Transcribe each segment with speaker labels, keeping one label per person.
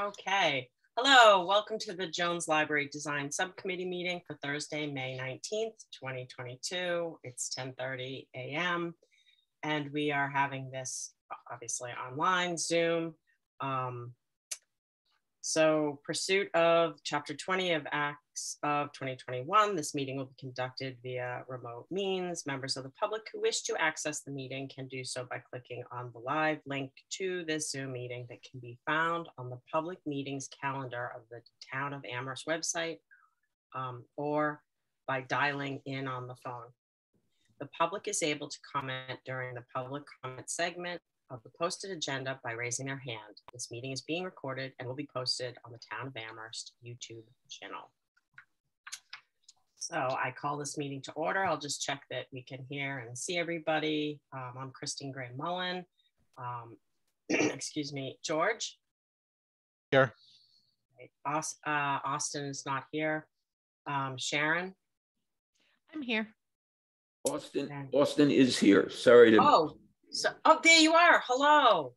Speaker 1: Okay. Hello, welcome to the Jones Library Design Subcommittee meeting for Thursday, May 19th, 2022. It's 10:30 a.m. and we are having this obviously online Zoom. Um, so pursuit of chapter 20 of Acts of 2021, this meeting will be conducted via remote means. Members of the public who wish to access the meeting can do so by clicking on the live link to this Zoom meeting that can be found on the public meetings calendar of the Town of Amherst website um, or by dialing in on the phone. The public is able to comment during the public comment segment of the posted agenda by raising their hand. This meeting is being recorded and will be posted on the Town of Amherst YouTube channel. So I call this meeting to order. I'll just check that we can hear and see everybody. Um, I'm Christine Gray Mullen. Um, excuse me, George.
Speaker 2: Here.
Speaker 1: Right. Aust uh, Austin is not here. Um, Sharon.
Speaker 3: I'm here.
Speaker 4: Austin, Austin is here. Sorry to.
Speaker 1: Oh, so oh, there you are. Hello.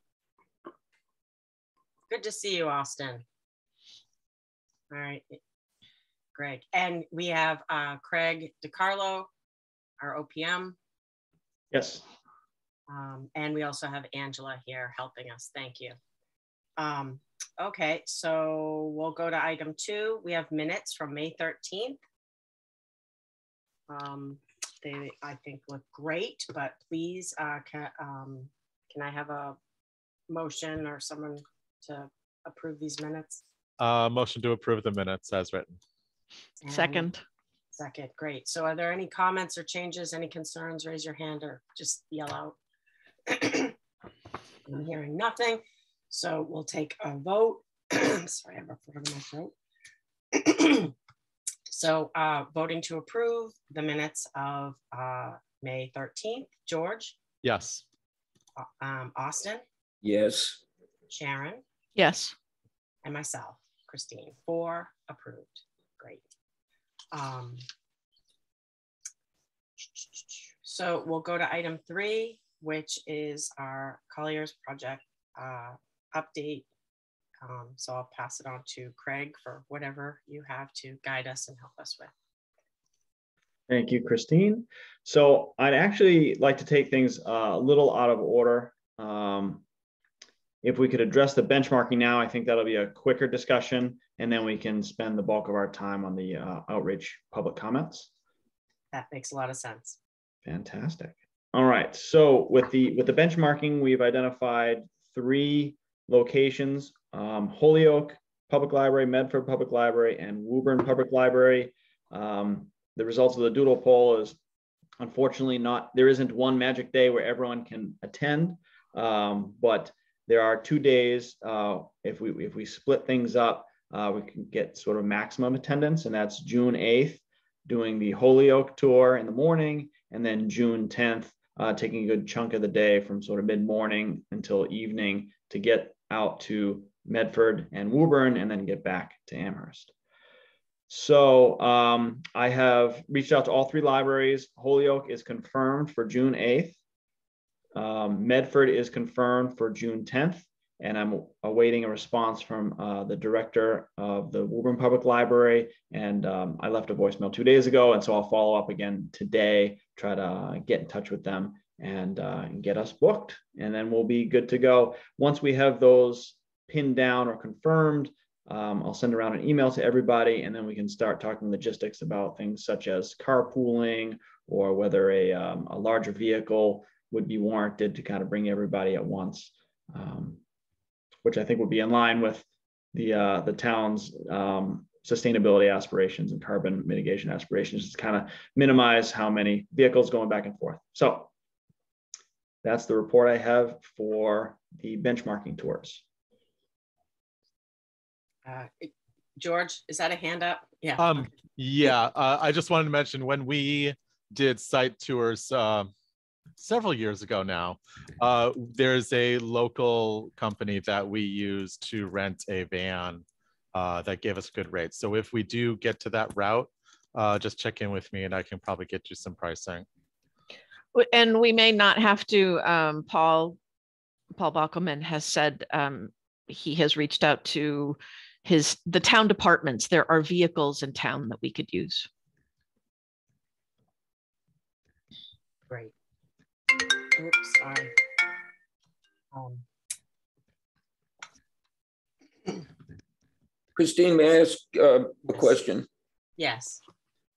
Speaker 1: Good to see you, Austin. All right, Greg, and we have uh, Craig DiCarlo, our OPM,
Speaker 2: Yes.
Speaker 1: um, and we also have Angela here helping us. Thank you. Um, okay, so we'll go to item two. We have minutes from May 13th. Um, they, I think, look great, but please, uh, can, um, can I have a motion or someone to approve these minutes?
Speaker 2: Uh, motion to approve the minutes as written.
Speaker 1: And-
Speaker 3: Second.
Speaker 1: Second, great. So are there any comments or changes, any concerns? Raise your hand or just yell out. I'm hearing nothing. So we'll take a vote. Sorry, I have a frog in my throat. So uh, voting to approve the minutes of uh, May 13th, George,
Speaker 2: Yes.
Speaker 1: uh, um, Austin,
Speaker 4: Yes,
Speaker 1: Sharon,
Speaker 3: Yes.
Speaker 1: and myself, Christine, for approved. Great. Um, so we'll go to item three, which is our Colliers project uh, update. Um, so I'll pass it on to Craig for whatever you have to guide us and help us with.
Speaker 5: Thank you, Christine. So I'd actually like to take things uh, a little out of order. Um, If we could address the benchmarking now, I think that'll be a quicker discussion, and then we can spend the bulk of our time on the uh, outreach public comments.
Speaker 1: That makes a lot of sense.
Speaker 5: Fantastic. All right, so with the, with the benchmarking, we've identified three locations, um, Holyoke Public Library, Medford Public Library, and Woburn Public Library. Um, the results of the doodle poll is unfortunately not, there isn't one magic day where everyone can attend, um, but there are two days, uh, if we, if we split things up, uh, we can get sort of maximum attendance, and that's June 8th, doing the Holyoke tour in the morning, and then June 10th, uh, taking a good chunk of the day from sort of mid-morning until evening to get out to Medford and Woburn and then get back to Amherst. So um, I have reached out to all three libraries. Holyoke is confirmed for June 8th. Um, Medford is confirmed for June 10th. And I'm awaiting a response from uh, the director of the Woburn Public Library. And um, I left a voicemail two days ago. And so I'll follow up again today, try to uh, get in touch with them and, uh, and get us booked. And then we'll be good to go. Once we have those pinned down or confirmed, um, I'll send around an email to everybody, and then we can start talking logistics about things such as carpooling or whether a, um, a larger vehicle would be warranted to kind of bring everybody at once, um, which I think would be in line with the uh, the town's um, sustainability aspirations and carbon mitigation aspirations to kind of minimize how many vehicles going back and forth. So that's the report I have for the benchmarking tours.
Speaker 1: Uh, George, is that a hand up? Yeah.
Speaker 2: Um, yeah, uh, I just wanted to mention when we did site tours uh, several years ago now, uh, there's a local company that we use to rent a van uh, that gave us good rates. So if we do get to that route, uh, just check in with me and I can probably get you some pricing.
Speaker 3: W- And we may not have to, um, Paul, Paul Bockelman has said, um, he has reached out to his the town departments. There are vehicles in town that we could use.
Speaker 1: Great. Oops, sorry. Um,
Speaker 4: Christine, may I ask uh, a
Speaker 1: Yes.
Speaker 4: question?
Speaker 1: Yes,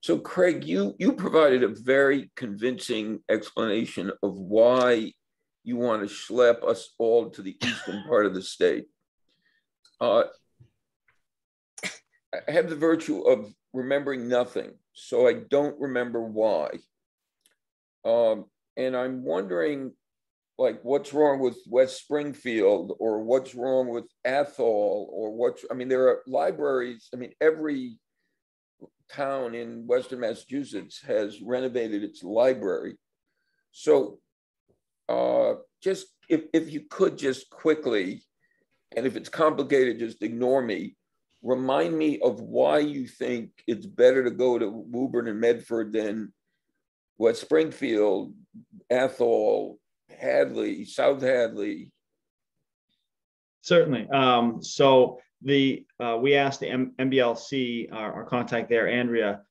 Speaker 4: So Craig, you, you provided a very convincing explanation of why you want to schlep us all to the eastern part of the state. Uh, I have the virtue of remembering nothing, so I don't remember why. Um, and I'm wondering, like, what's wrong with West Springfield, or what's wrong with Athol, or what's, I mean, there are libraries, I mean, every town in Western Massachusetts has renovated its library. So uh, just if, if you could just quickly, and if it's complicated, just ignore me, remind me of why you think it's better to go to Woburn and Medford than West Springfield, Athol, Hadley, South Hadley.
Speaker 5: Certainly. Um, so the, uh, we asked the M- MBLC, our, our contact there, Andrea,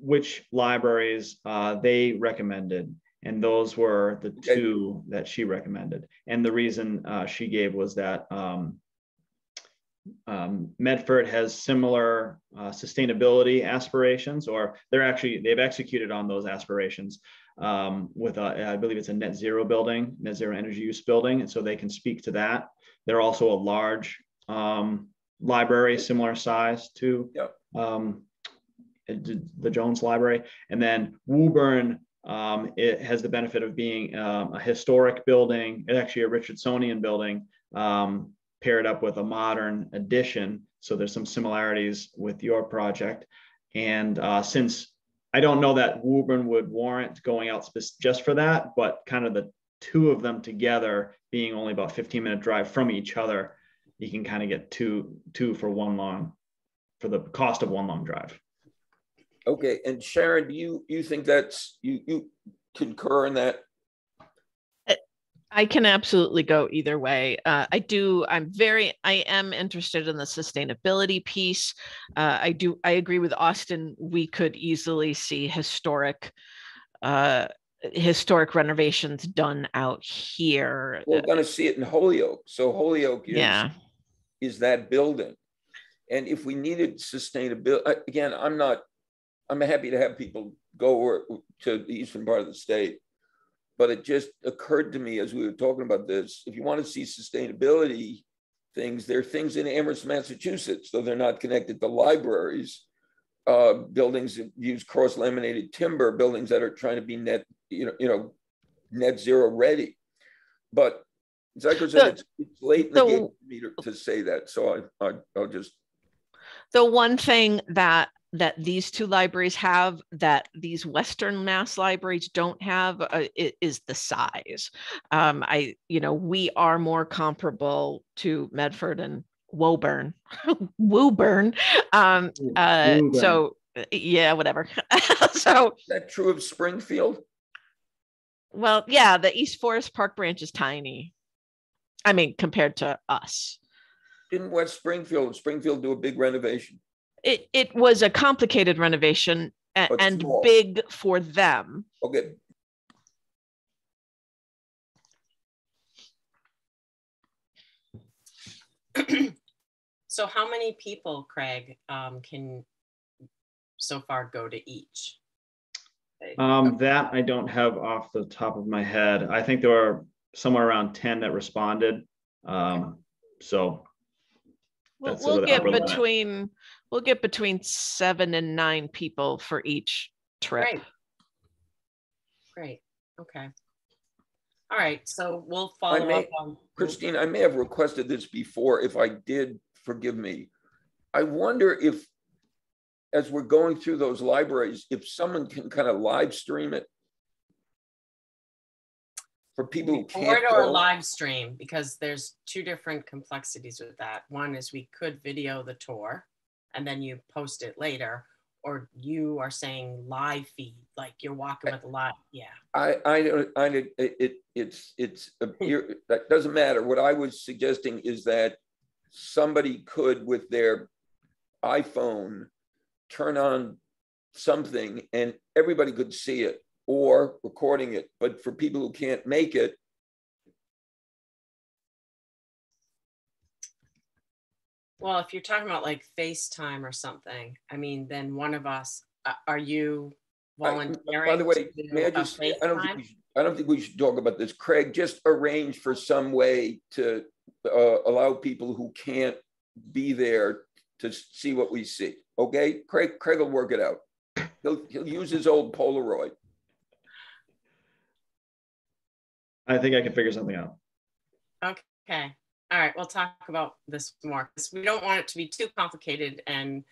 Speaker 5: which libraries, uh, they recommended. And those were the two that she recommended. And the reason, uh, she gave was that, um, um, Medford has similar, uh, sustainability aspirations, or they're actually, they've executed on those aspirations. Um, with, a, I believe it's a net zero building, net zero energy use building. And so they can speak to that. They're also a large um, library, similar size to
Speaker 4: Yep.
Speaker 5: um, the Jones Library. And then Woburn, um, it has the benefit of being um, a historic building, it's actually a Richardsonian building, um, paired up with a modern addition. So there's some similarities with your project. And uh, since I don't know that Woburn would warrant going out just for that, but kind of the two of them together being only about 15 minute drive from each other, you can kind of get two two for one long for the cost of one long drive.
Speaker 4: Okay, and Sharon, do you, you think that's, you, you concur in that?
Speaker 3: I can absolutely go either way. Uh, I do. I'm very. I am interested in the sustainability piece. Uh, I do. I agree with Austin. We could easily see historic, uh, historic renovations done out here.
Speaker 4: We're gonna see it in Holyoke, so Holyoke is.
Speaker 3: yeah.
Speaker 4: Is that building. And if we needed sustainability, again, I'm not, I'm happy to have people go to the eastern part of the state. But it just occurred to me as we were talking about this, if you want to see sustainability things, there are things in Amherst, Massachusetts, though they're not connected to libraries. Uh, buildings that use cross laminated timber, buildings that are trying to be net, you know, you know, net zero ready. But it's like I said,
Speaker 3: The-
Speaker 4: it's, it's late in the
Speaker 3: the-
Speaker 4: game for me to, to say that, so I, I, I'll just,
Speaker 3: The one thing that that these two libraries have that these Western Mass libraries don't have uh, is the size. Um, I, you know, we are more comparable to Medford and Woburn, Woburn. Um, uh,
Speaker 5: Woburn.
Speaker 3: so yeah, whatever. so,
Speaker 4: is that true of Springfield?
Speaker 3: well, yeah, the East Forest Park branch is tiny. I mean, compared to us.
Speaker 4: Didn't West Springfield Springfield do a big renovation?
Speaker 3: It, it was a complicated renovation a-
Speaker 4: But
Speaker 3: and big for them.
Speaker 4: Okay,
Speaker 1: so how many people, Craig, um, can so far go to each?
Speaker 5: Um, that I don't have off the top of my head. I think there were somewhere around 10 that responded. Um, so
Speaker 3: We'll, we'll
Speaker 5: sort of the
Speaker 3: get
Speaker 5: upper limit.
Speaker 3: between, we'll get between seven and nine people for each trip.
Speaker 1: Great. Great, okay. All right, so we'll follow
Speaker 4: may-
Speaker 1: up on.
Speaker 4: Christine, I may have requested this before. If I did, forgive me. I wonder if, as we're going through those libraries, if someone can kind of live stream it for people who can't
Speaker 1: or
Speaker 4: go.
Speaker 1: live stream, because there's two different complexities with that. One is we could video the tour and then you post it later. Or you are saying live feed, like you're walking with a lot, yeah.
Speaker 4: I, I, don't- I, it, it, it's, it's, a- hmm. you're- that doesn't matter. What I was suggesting is that somebody could with their iPhone turn on something and everybody could see it or recording it. But for people who can't make it,
Speaker 1: Well, if you're talking about like FaceTime or something, I mean, then one of us, uh, are you
Speaker 4: I-
Speaker 1: volunteering?
Speaker 4: by the way, may I just, I don't think we should, I don't think we should talk about this. Craig, just arrange for some way to uh, allow people who can't be there to see what we see. Okay, Craig, Craig will work it out. He'll, he'll use his old Polaroid.
Speaker 5: I think I can figure something out.
Speaker 1: Okay, all right, we'll talk about this more, because we don't want it to be too complicated and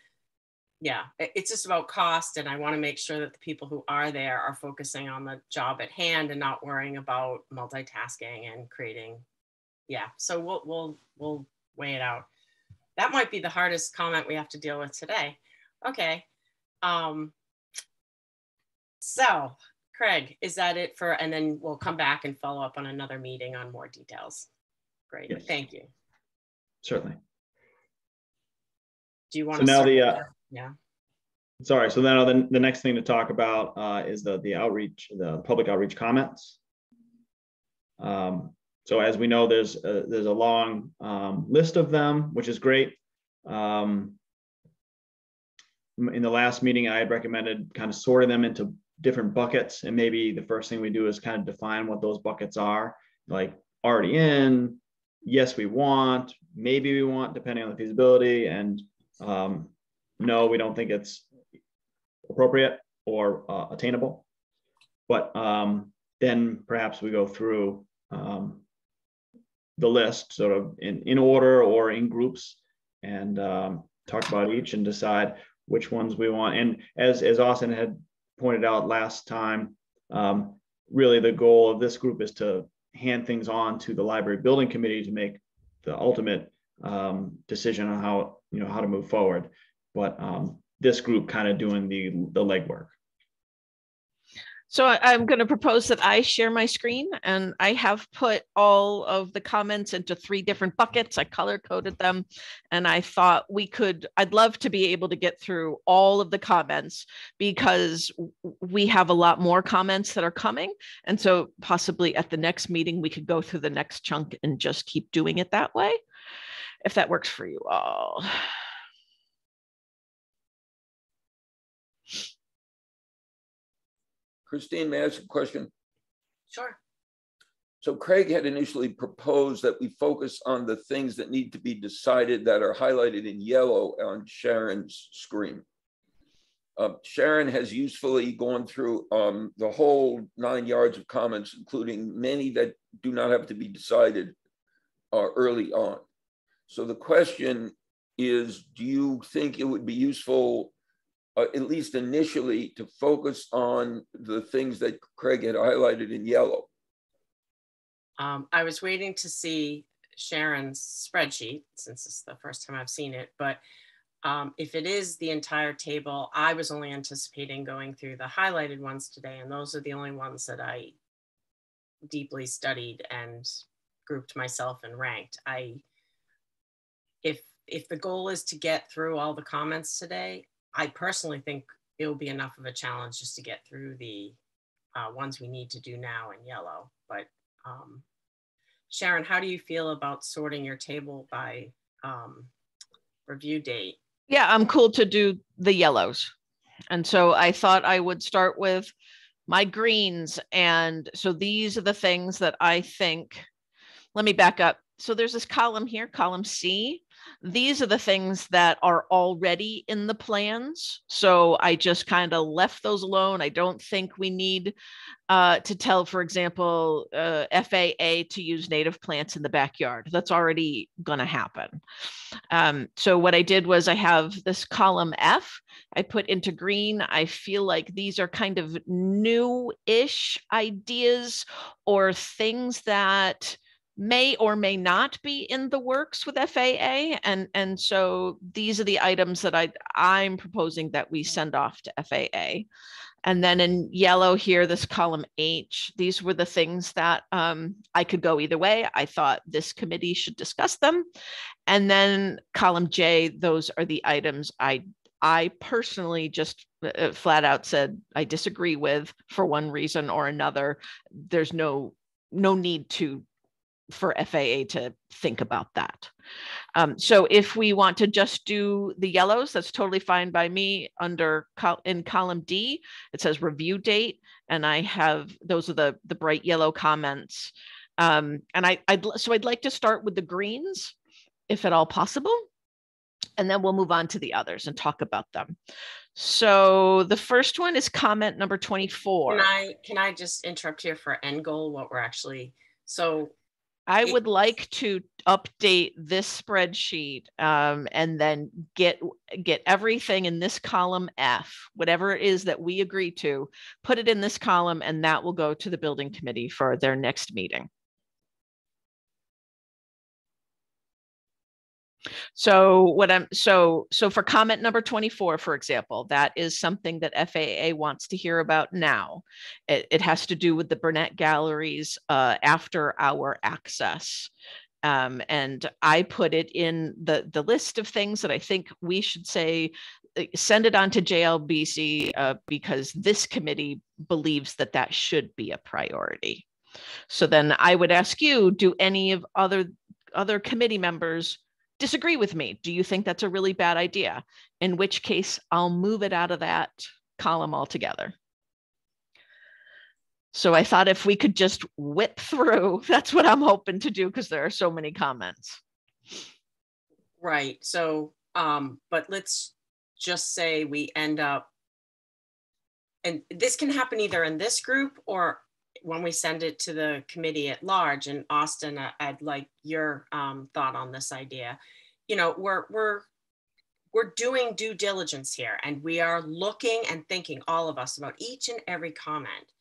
Speaker 1: yeah, it's just about cost and I want to make sure that the people who are there are focusing on the job at hand and not worrying about multitasking and creating. Yeah, so we'll, we'll, we'll weigh it out. That might be the hardest comment we have to deal with today. Okay. Um. So Craig, is that it for, and then we'll come back and follow up on another meeting on more details. Great,
Speaker 5: Yes.
Speaker 1: thank you.
Speaker 5: Certainly.
Speaker 1: Do you want
Speaker 5: So
Speaker 1: to?
Speaker 5: now the, uh,
Speaker 1: Yeah,
Speaker 5: Sorry, so now the, the next thing to talk about uh, is the, the outreach, the public outreach comments. Um, so as we know, there's, a- there's a long um, list of them, which is great. Um, in the last meeting, I had recommended kind of sorting them into different buckets, and maybe the first thing we do is kind of define what those buckets are, like already in, yes, we want, maybe we want, depending on the feasibility, and um, no, we don't think it's appropriate or uh, attainable. But um, then perhaps we go through um, the list sort of in, in order or in groups and um, talk about each and decide which ones we want. And as, as Austin had pointed out last time, um, really the goal of this group is to hand things on to the library building committee to make the ultimate um, decision on how, you know, how to move forward. But um, this group kind of doing the, the legwork.
Speaker 3: So I'm going to propose that I share my screen and I have put all of the comments into three different buckets. I color coded them. And I thought we could, I'd love to be able to get through all of the comments because we have a lot more comments that are coming. And so possibly at the next meeting, we could go through the next chunk and just keep doing it that way. If that works for you all.
Speaker 4: Christine, may I ask a question?
Speaker 1: sure.
Speaker 4: So Craig had initially proposed that we focus on the things that need to be decided that are highlighted in yellow on Sharon's screen. Uh, Sharon has usefully gone through um, the whole nine yards of comments, including many that do not have to be decided uh, early on. So the question is, do you think it would be useful, uh, at least initially, to focus on the things that Craig had highlighted in yellow?
Speaker 1: Um, I was waiting to see Sharon's spreadsheet since it's the first time I've seen it, but um, if it is the entire table, I was only anticipating going through the highlighted ones today, and those are the only ones that I deeply studied and grouped myself and ranked. I, if if the goal is to get through all the comments today, I personally think it will be enough of a challenge just to get through the uh, ones we need to do now in yellow. But um, Sharon, how do you feel about sorting your table by um, review date?
Speaker 3: Yeah, I'm cool to do the yellows. And so I thought I would start with my greens. And so these are the things that I think, let me back up. So there's this column here, column C. These are the things that are already in the plans. So I just kind of left those alone. I don't think we need uh, to tell, for example, uh, FAA to use native plants in the backyard. That's already going to happen. Um, so what I did was I have this column F I put into green. I feel like these are kind of new-ish ideas or things that may or may not be in the works with FAA. And, and so these are the items that I, I'm proposing that we send off to FAA. And then in yellow here, this column H, these were the things that um, I could go either way. I thought this committee should discuss them. And then column J, those are the items I I personally just uh, uh, flat out said I disagree with for one reason or another. There's no no need to for FAA to think about that. Um, so if we want to just do the yellows, that's totally fine by me. Under col in column D, it says review date, and I have those are the the bright yellow comments. Um, and I I'd so I'd like to start with the greens, if at all possible and then we'll move on to the others and talk about them. So the first one is comment number 24.
Speaker 1: Can I can I just interrupt here for end goal? What we're actually so
Speaker 3: I would like to update this spreadsheet um, and then get get everything in this column F, whatever it is that we agree to, put it in this column, and that will go to the building committee for their next meeting. So what I'm so so for comment number 24, for example, that is something that FAA wants to hear about now. It, it has to do with the Burnett Galleries uh, after hour access. Um, and I put it in the the list of things that I think we should say uh, send it on to JLBC uh, because this committee believes that that should be a priority. So then I would ask you, do any of other other committee members disagree with me. Do you think that's a really bad idea? In which case, I'll move it out of that column altogether. So I thought if we could just whip through, that's what I'm hoping to do because there are so many comments.
Speaker 1: Right. So, um, but let's just say we end up, and this can happen either in this group or when we send it to the committee at large, and Austin, I'd like your um, thought on this idea. You know, we're we're we're doing due diligence here, and we are looking and thinking, all of us, about each and every comment.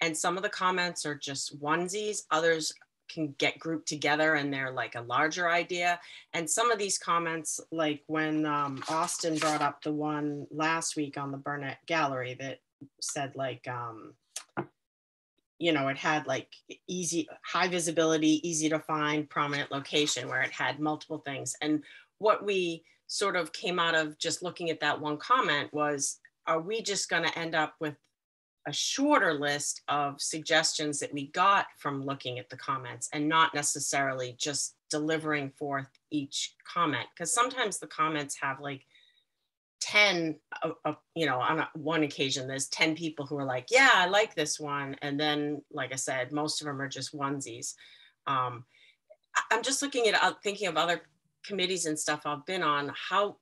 Speaker 1: And some of the comments are just onesies, others can get grouped together and they're like a larger idea. And some of these comments, like when um, Austin brought up the one last week on the Burnett Gallery that said like um, you know, it had like easy, high visibility, easy to find, prominent location where it had multiple things. And what we sort of came out of just looking at that one comment was, are we just going to end up with a shorter list of suggestions that we got from looking at the comments and not necessarily just delivering forth each comment? Because sometimes the comments have like 10 uh, uh, you know on a, one occasion there's 10 people who are like yeah i like this one and then like i said most of them are just onesies. Um, i'm just looking at uh, thinking of other committees and stuff i've been on how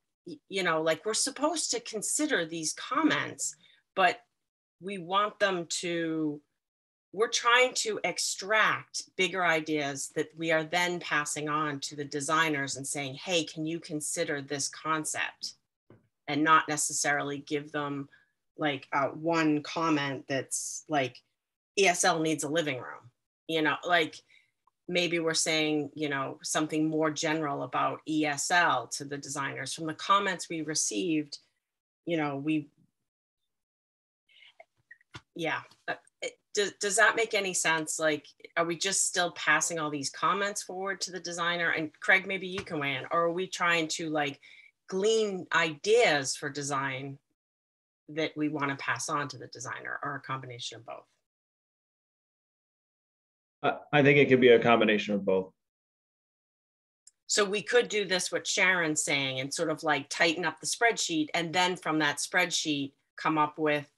Speaker 1: you know like we're supposed to consider these comments but we want them to we're trying to extract bigger ideas that we are then passing on to the designers and saying hey can you consider this concept and not necessarily give them like uh, one comment that's like ESL needs a living room. You know, like maybe we're saying, you know, something more general about ESL to the designers. From the comments we received, you know, we, yeah. Uh, does, does that make any sense? Like, are we just still passing all these comments forward to the designer? And Craig, maybe you can weigh in, or are we trying to like glean ideas for design that we want to pass on to the designer or a combination of both?
Speaker 5: I think it could be a combination of both.
Speaker 1: So we could do this, what Sharon's saying, and sort of like tighten up the spreadsheet, and then from that spreadsheet, come up with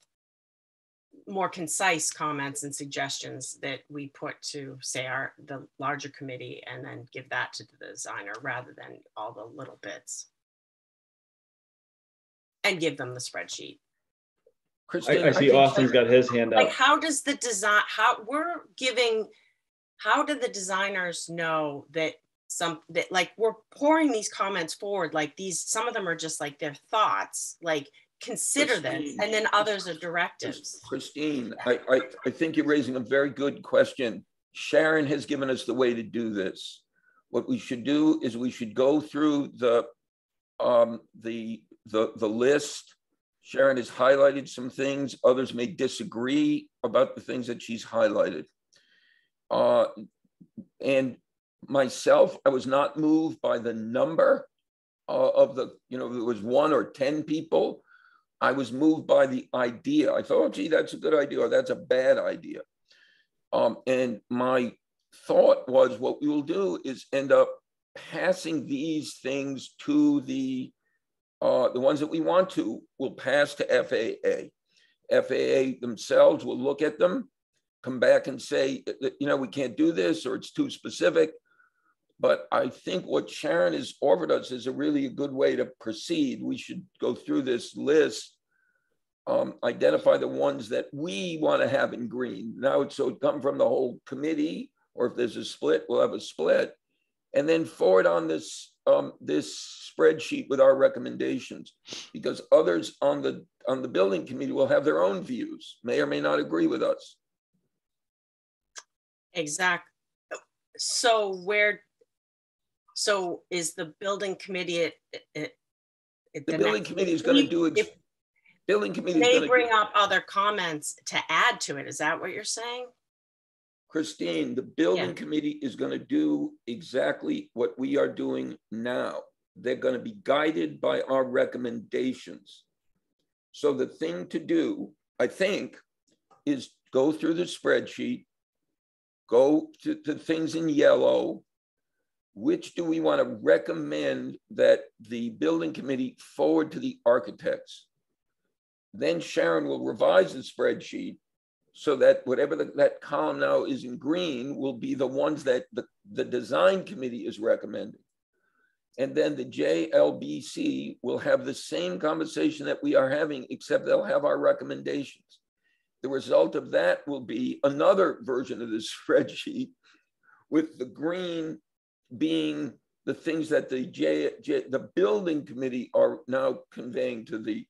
Speaker 1: more concise comments and suggestions that we put to say our the larger committee and then give that to the designer rather than all the little bits and give them the spreadsheet.
Speaker 5: I, I see Austin's got his hand
Speaker 1: Like,
Speaker 5: up.
Speaker 1: how does the design, how, we're giving, how do the designers know that some, that like, we're pouring these comments forward, like these, some of them are just like their thoughts, like, consider this,
Speaker 4: Christine.
Speaker 1: and then others are directives.
Speaker 4: Christine, I, I, I think you're raising a very good question. Sharon has given us the way to do this. What we should do is we should go through the, um, the, the, the list. Sharon has highlighted some things. Others may disagree about the things that she's highlighted. Uh, and myself, I was not moved by the number uh, of the, you know, it was one or 10 people. I was moved by the idea. I thought, oh, gee, that's a good idea or that's a bad idea. Um, and my thought was what we will do is end up passing these things to the uh, the ones that we want to will pass to FAA. FAA themselves will look at them, come back and say, you know, we can't do this or it's too specific. But I think what Sharon has offered us is a really a good way to proceed. We should go through this list, um, identify the ones that we want to have in green. Now, so it come from the whole committee, or if there's a split, we'll have a split, and then forward on this um, this spreadsheet with our recommendations, because others on the on the building committee will have their own views, may or may not agree with us.
Speaker 1: exactly So where so is the building committee, it, it,
Speaker 4: it- the building committee is gonna do, ex-
Speaker 1: If
Speaker 4: building committee
Speaker 1: they bring up other comments to add to it, is that what you're saying?
Speaker 4: Christine, the building
Speaker 1: Yeah.
Speaker 4: committee is gonna do exactly what we are doing now. They're gonna be guided by our recommendations. So the thing to do, I think, is go through the spreadsheet, go to, to things in yellow. Which do we want to recommend that the building committee forward to the architects? Then Sharon will revise the spreadsheet so that whatever the- that column now is in green will be the ones that the, the design committee is recommending. And then the JLBC will have the same conversation that we are having, except they'll have our recommendations. The result of that will be another version of the spreadsheet with the green being the things that the J, J, the building committee are now conveying to the,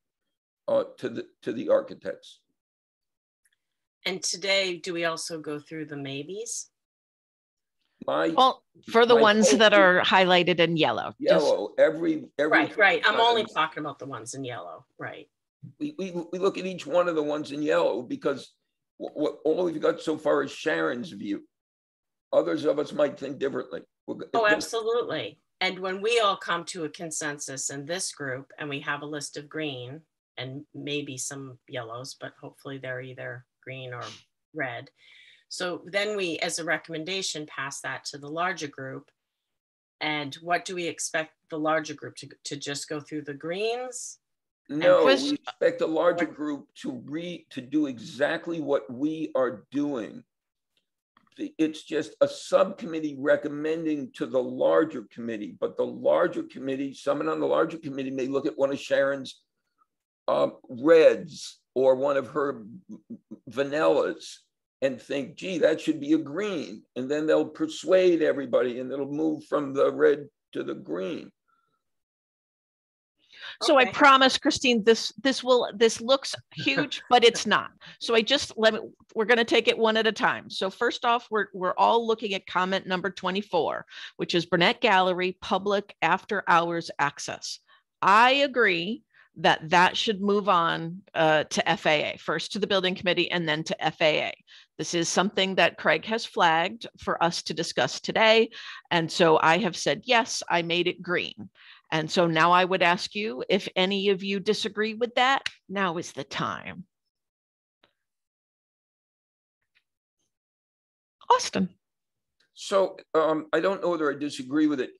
Speaker 4: uh, to the, to the architects.
Speaker 1: And today, do we also go through the maybes?
Speaker 4: My
Speaker 3: Well, for the ones
Speaker 4: that
Speaker 3: that
Speaker 4: is-
Speaker 3: are highlighted in yellow. just-
Speaker 4: yellow, every, every.
Speaker 1: Right, right. I'm only
Speaker 4: times
Speaker 1: talking about the ones in yellow, right?
Speaker 4: We, we, we look at each one of the ones in yellow because what, what all we've got so far is Sharon's view. Others of us might think differently. We're-
Speaker 1: Oh, absolutely. And when we all come to a consensus in this group and we have a list of green and maybe some yellows, but hopefully they're either green or red. So then we, as a recommendation, pass that to the larger group. And what do we expect the larger group to, to just go through the greens?
Speaker 4: No, we expect the larger group to re, to do exactly what we are doing. It's just a subcommittee recommending to the larger committee, but the larger committee, someone on the larger committee may look at one of Sharon's um, reds or one of her vanillas and think, gee, that should be a green. And then they'll persuade everybody and it'll move from the red to the green.
Speaker 3: So I promise, Christine, this this will this looks huge, but it's not. So I just let me we're going to take it one at a time. So first off, we're we're all looking at comment number 24, which is Burnett Gallery public after hours access. I agree that that should move on uh, to FAA, first to the building committee and then to FAA. This is something that Craig has flagged for us to discuss today. And so I have said, yes, I made it green. And so now I would ask you if any of you disagree with that, now is the time. Austin,
Speaker 4: So um, I don't know whether I disagree with it.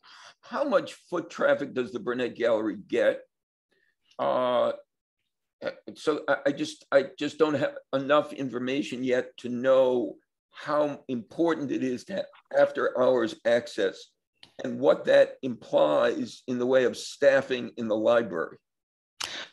Speaker 4: How much foot traffic does the Burnett Gallery get? Uh, so I, I just I just don't have enough information yet to know how important it is to have after hours access and what that implies in the way of staffing in the library.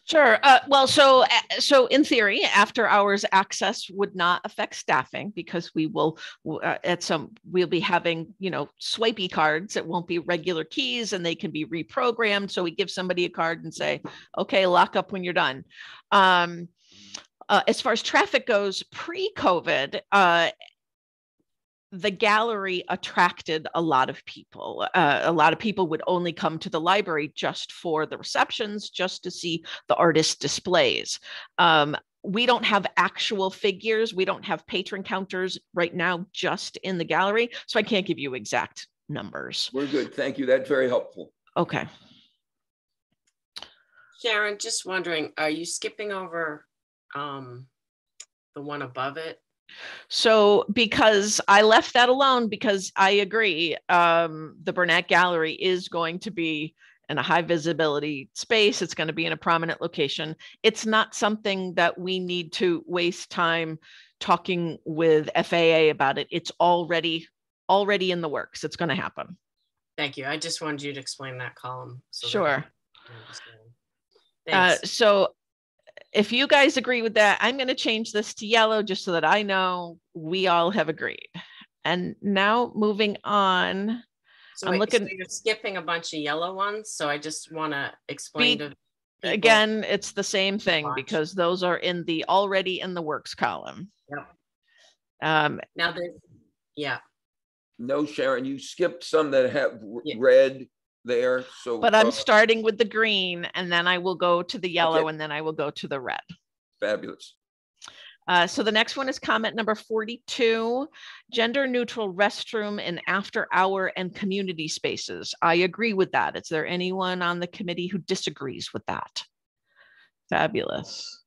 Speaker 3: Sure. Uh, well, so uh, so in theory, after hours access would not affect staffing because we will uh, at some we'll be having you know swipey cards. It won't be regular keys, and they can be reprogrammed. So we give somebody a card and say, okay, lock up when you're done. Um, uh, as far as traffic goes, pre-COVID, uh, the gallery attracted a lot of people. Uh, a lot of people would only come to the library just for the receptions, just to see the artist displays. Um, we don't have actual figures. We don't have patron counters right now just in the gallery. So I can't give you exact numbers.
Speaker 4: We're good. Thank you. That's very helpful.
Speaker 3: Okay.
Speaker 1: Sharon, just wondering, are you skipping over um, the one above it?
Speaker 3: So because I left that alone because I agree, um, the Burnett Gallery is going to be in a high visibility space. It's going to be in a prominent location. It's not something that we need to waste time talking with FAA about it. It's already already in the works. It's going to happen.
Speaker 1: Thank you. I just wanted you to explain that column.
Speaker 3: So sure. Uh, so if you guys agree with that, I'm going to change this to yellow just so that I know we all have agreed. And now moving on.
Speaker 1: So I'm wait, looking. So you're skipping a bunch of yellow ones. So I just want to explain be, to
Speaker 3: people. again. It's the same thing Watch. because those are in the already in the works column.
Speaker 1: Yep.
Speaker 3: Um,
Speaker 1: now there's yeah.
Speaker 4: No, Sharon, you skipped some that have yeah. red there. So,
Speaker 3: but I'm uh, starting with the green and then I will go to the yellow okay. and then I will go to the red.
Speaker 4: Fabulous.
Speaker 3: Uh, so the next one is comment number 42, gender neutral restroom in after hour and community spaces. I agree with that. Is there anyone on the committee who disagrees with that? Fabulous.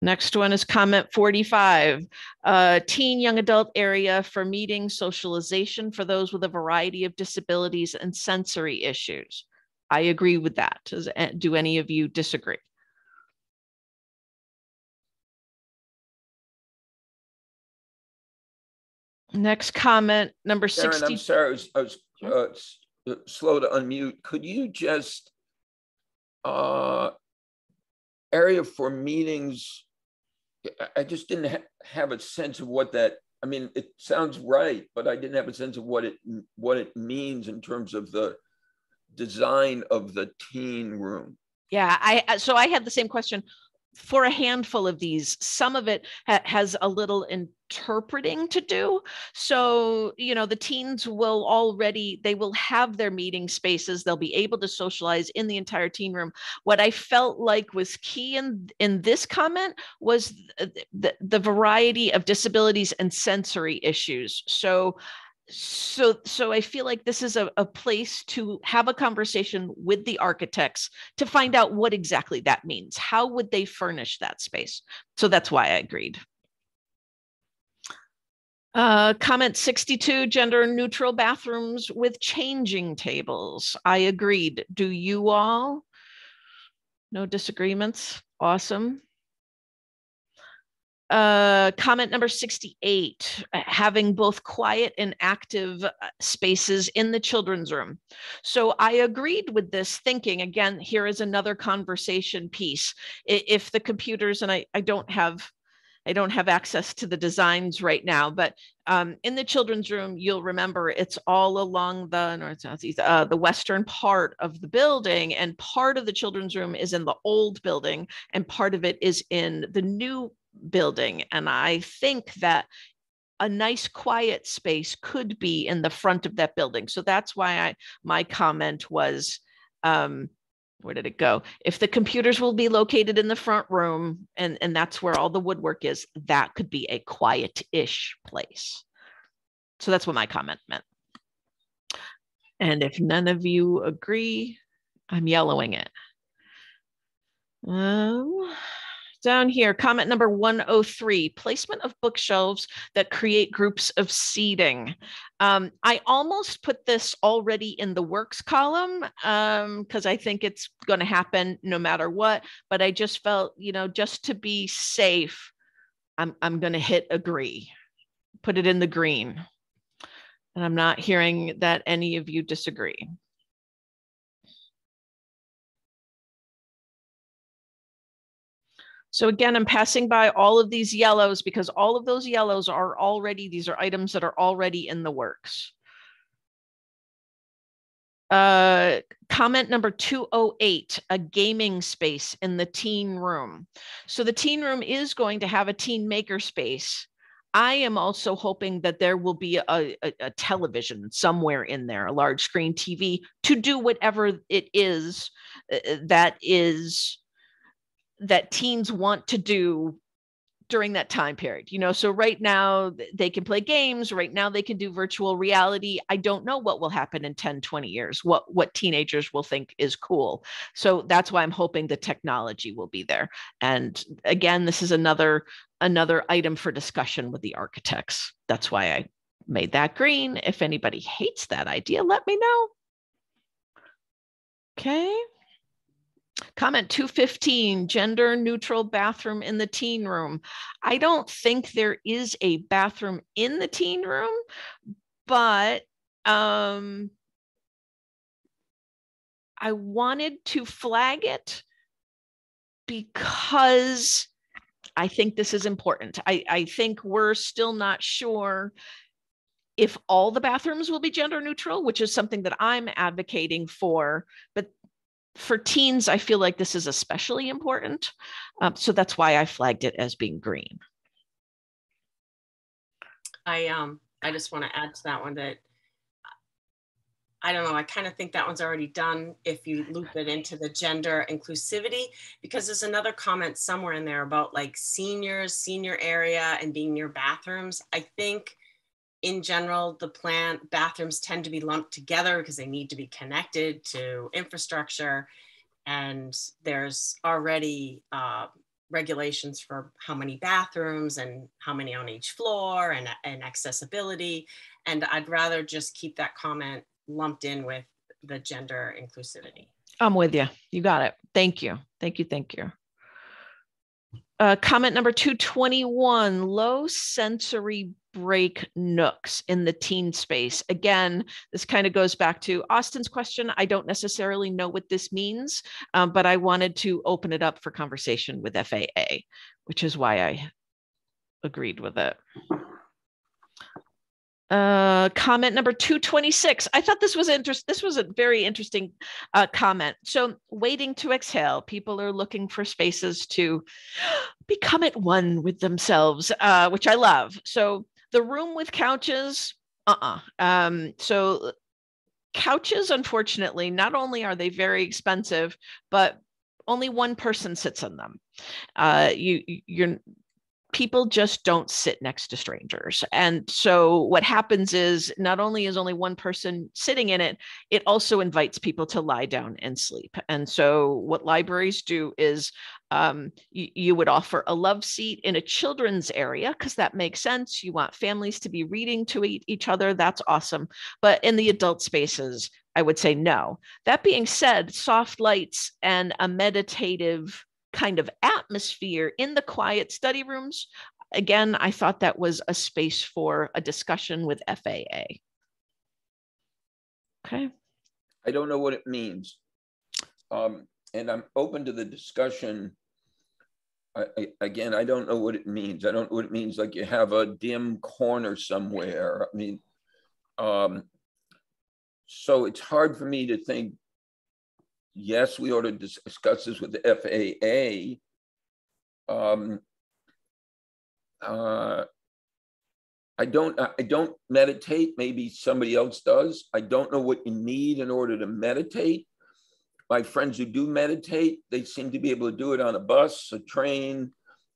Speaker 3: Next one is comment 45, uh, teen young adult area for meeting socialization for those with a variety of disabilities and sensory issues. I agree with that. Does, do any of you disagree? Next comment, number 60.
Speaker 4: I'm sorry, I was, I was uh, slow to unmute. Could you just, uh, area for meetings I just didn't ha have a sense of what that. I mean, it sounds right, but I didn't have a sense of what it what it means in terms of the design of the teen room.
Speaker 3: Yeah, I so I had the same question for a handful of these. Some of it ha has a little interpreting to do. So you know the teens will already they will have their meeting spaces. They'll be able to socialize in the entire teen room. What i felt like was key in in this comment was the, the variety of disabilities and sensory issues. So so so i feel like this is a, a place to have a conversation with the architects to find out what exactly that means how would they furnish that space so that's why i agreed uh, comment 62 gender neutral bathrooms with changing tables. I agreed. Do you all? No disagreements. Awesome. Uh, comment number 68 having both quiet and active uh, spaces in the children's room. So I agreed with this thinking. Again, here is another conversation piece. If the computers, and I, I don't have I don't have access to the designs right now, but um, in the children's room, you'll remember it's all along the north, southeast, uh, the western part of the building, and part of the children's room is in the old building, and part of it is in the new building. And I think that a nice quiet space could be in the front of that building. So that's why I my comment was um, where did it go? If the computers will be located in the front room and, and that's where all the woodwork is, that could be a quiet-ish place. So that's what my comment meant. And if none of you agree, I'm yellowing it. Um, down here, comment number 103, placement of bookshelves that create groups of seating. Um, I almost put this already in the works column because um, I think it's going to happen no matter what, but I just felt, you know, just to be safe, I'm, I'm going to hit agree, put it in the green. And I'm not hearing that any of you disagree. So again, I'm passing by all of these yellows because all of those yellows are already, these are items that are already in the works. Uh, comment number 208, a gaming space in the teen room. So the teen room is going to have a teen maker space. I am also hoping that there will be a, a, a, television somewhere in there, a large screen TV to do whatever it is uh, that is that teens want to do during that time period you know? So right now they can play games right now they can do virtual reality. I don't know what will happen in 10 20 years what what teenagers will think is cool. So that's why i'm hoping the technology will be there. And again this is another another item for discussion with the architects. That's why i made that green. If anybody hates that idea let me know. Okay Comment 215, gender neutral bathroom in the teen room. I don't think there is a bathroom in the teen room, but um, I wanted to flag it because I think this is important. I, I think we're still not sure if all the bathrooms will be gender neutral, which is something that I'm advocating for, but for teens, I feel like this is especially important. Um, so that's why I flagged it as being green.
Speaker 1: I um I just want to add to that one that I don't know, I kind of think that one's already done if you loop it into the gender inclusivity, because there's another comment somewhere in there about like seniors, senior area and being near bathrooms. I think in general, the plant bathrooms tend to be lumped together because they need to be connected to infrastructure. And there's already uh, regulations for how many bathrooms and how many on each floor and, and accessibility. And I'd rather just keep that comment lumped in with the gender inclusivity.
Speaker 3: I'm with you. You got it. Thank you. Thank you. Thank you. Uh, comment number 221 low sensory break nooks in the teen space. Again, this kind of goes back to Austin's question. I don't necessarily know what this means, um, but I wanted to open it up for conversation with FAA, which is why I agreed with it. Uh, comment number 226. I thought this was interest. This was a very interesting uh, comment. So, waiting to exhale. People are looking for spaces to become at one with themselves, uh, which I love. So, the room with couches, uh-uh. Um, so, couches, unfortunately, not only are they very expensive, but only one person sits in them. Uh, you you're people just don't sit next to strangers. And so what happens is not only is only one person sitting in it, it also invites people to lie down and sleep. And so what libraries do is um, you, you, would offer a love seat in a children's area because that makes sense. You want families to be reading to each other. That's awesome. But in the adult spaces, I would say no. That being said, soft lights and a meditative kind of atmosphere in the quiet study rooms. Again, I thought that was a space for a discussion with FAA. Okay.
Speaker 4: I don't know what it means. Um, and I'm open to the discussion. I, I, again, I don't know what it means. I don't know what it means. Like you have a dim corner somewhere. I mean, um, so it's hard for me to think yes, we ought to discuss this with the FAA. Um, uh, I don't I don't meditate. Maybe somebody else does. I don't know what you need in order to meditate. My friends who do meditate, they seem to be able to do it on a bus, a train,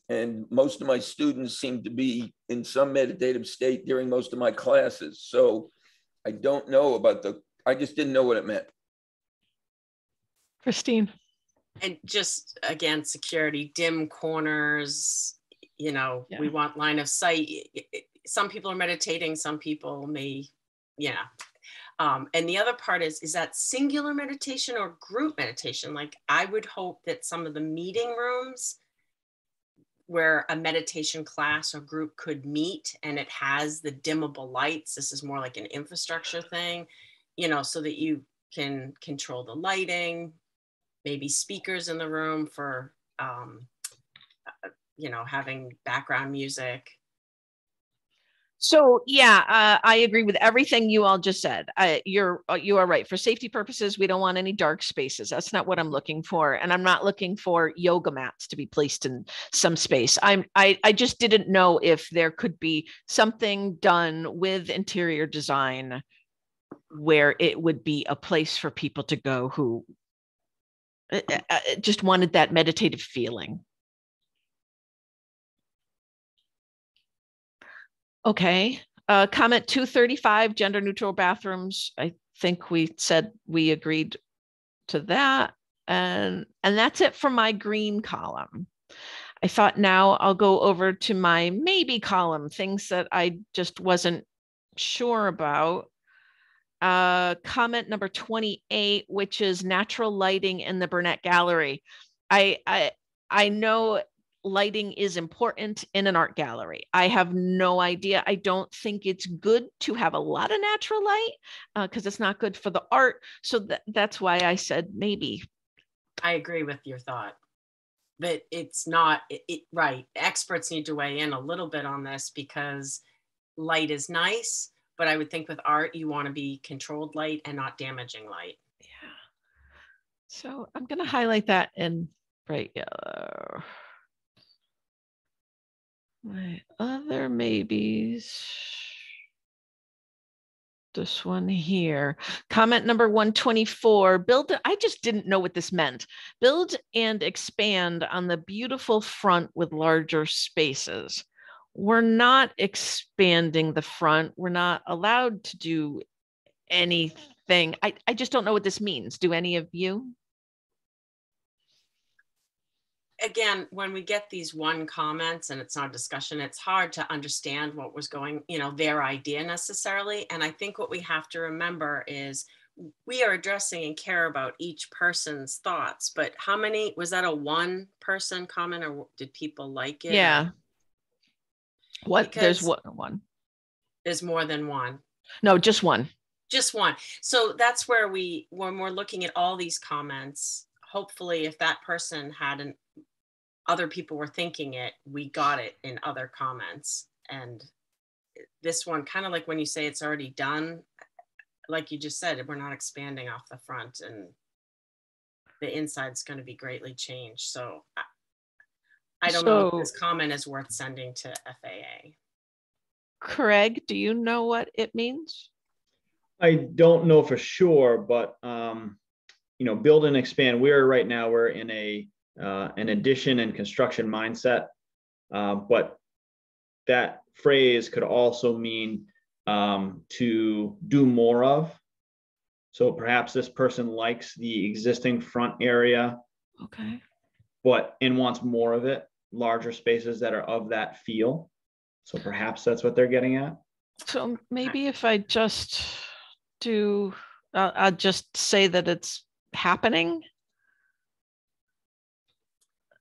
Speaker 4: and most of my students seem to be in some meditative state during most of my classes. So I don't know about the. I just didn't know what it meant.
Speaker 3: Christine.
Speaker 1: And just again, security, dim corners, you know, yeah. we want line of sight. Some people are meditating, some people may, yeah. Um, and the other part is, is that singular meditation or group meditation? Like I would hope that some of the meeting rooms where a meditation class or group could meet and it has the dimmable lights, this is more like an infrastructure thing, you know, so that you can control the lighting, maybe speakers in the room for, um, uh, you know, having background music.
Speaker 3: So yeah, uh, I agree with everything you all just said. You're uh, you are right. For safety purposes, we don't want any dark spaces. That's not what I'm looking for, and I'm not looking for yoga mats to be placed in some space. I'm I I just didn't know if there could be something done with interior design where it would be a place for people to go who uh, uh, uh, just wanted that meditative feeling. Okay. Uh, comment 235 gender neutral bathrooms. I think we said we agreed to that. And, and that's it for my green column. I thought now I'll go over to my maybe column, things that I just wasn't sure about. Uh, comment number 28, which is natural lighting in the Burnett Gallery. I, I, I know lighting is important in an art gallery. I have no idea. I don't think it's good to have a lot of natural light because uh, it's not good for the art. So th- that's why I said maybe.
Speaker 1: I agree with your thought but it's not it, it, right. Experts need to weigh in a little bit on this because light is nice, but I would think with art, you want to be controlled light and not damaging light.
Speaker 3: Yeah. So I'm going to highlight that in bright yellow. My other maybes. This one here. Comment number 124. Build, I just didn't know what this meant. Build and expand on the beautiful front with larger spaces. We're not expanding the front. We're not allowed to do anything. I, I just don't know what this means. Do any of you?
Speaker 1: again, when we get these one comments and it's not a discussion, it's hard to understand what was going, you know, their idea necessarily. And I think what we have to remember is we are addressing and care about each person's thoughts. But how many was that a one person comment or did people like it?
Speaker 3: Yeah. What because there's what one.
Speaker 1: There's more than one.
Speaker 3: No, just one.
Speaker 1: Just one. So that's where we when we're looking at all these comments, hopefully if that person had an other people were thinking it, we got it in other comments. And this one, kind of like when you say it's already done, like you just said, we're not expanding off the front and the inside's going to be greatly changed. So I, I don't so, know if this comment is worth sending to FAA.
Speaker 3: Craig, do you know what it means?
Speaker 5: I don't know for sure, but um, you know, build and expand. We're right now we're in a uh, an addition and construction mindset. Uh, but that phrase could also mean um, to do more of. So perhaps this person likes the existing front area.
Speaker 3: Okay.
Speaker 5: But and wants more of it, larger spaces that are of that feel. So perhaps that's what they're getting at.
Speaker 3: So maybe if I just do, uh, I'll just say that it's happening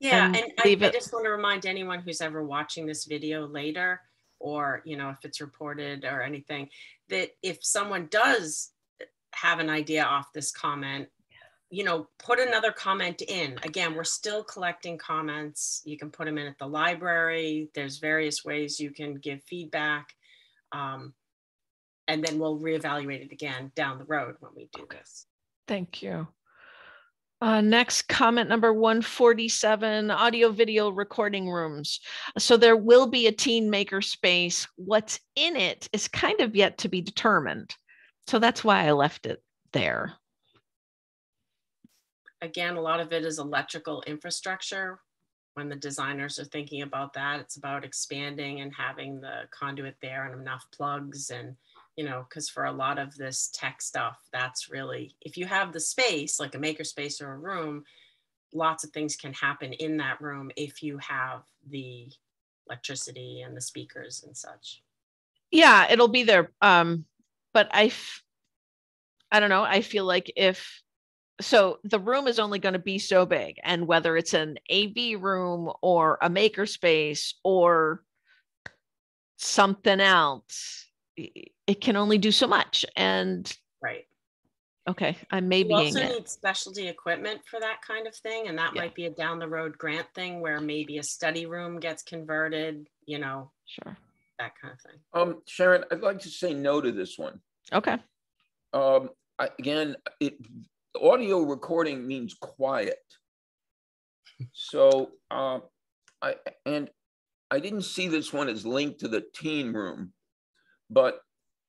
Speaker 1: yeah, and, and I, I, just want to remind anyone who's ever watching this video later, or you know, if it's reported or anything, that if someone does have an idea off this comment, you know, put another comment in. Again, we're still collecting comments. You can put them in at the library. There's various ways you can give feedback. Um, and then we'll reevaluate it again down the road when we do this.
Speaker 3: Thank you. Uh, next comment number 147 audio video recording rooms. So there will be a teen maker space. What's in it is kind of yet to be determined. So that's why I left it there.
Speaker 1: Again, a lot of it is electrical infrastructure. When the designers are thinking about that, it's about expanding and having the conduit there and enough plugs and you know, because for a lot of this tech stuff, that's really, if you have the space, like a makerspace or a room, lots of things can happen in that room if you have the electricity and the speakers and such.
Speaker 3: Yeah, it'll be there. Um, but I, f- I don't know. I feel like if so, the room is only going to be so big, and whether it's an AV room or a makerspace or something else, it can only do so much. And
Speaker 1: right.
Speaker 3: Okay, I may be.
Speaker 1: also need specialty equipment for that kind of thing, and that yeah. might be a down the road grant thing where maybe a study room gets converted. You know,
Speaker 3: sure,
Speaker 1: that kind of thing.
Speaker 4: Um, Sharon, I'd like to say no to this one.
Speaker 3: Okay.
Speaker 4: Um, I, again, it, audio recording means quiet. So, um, I, and I didn't see this one as linked to the teen room, but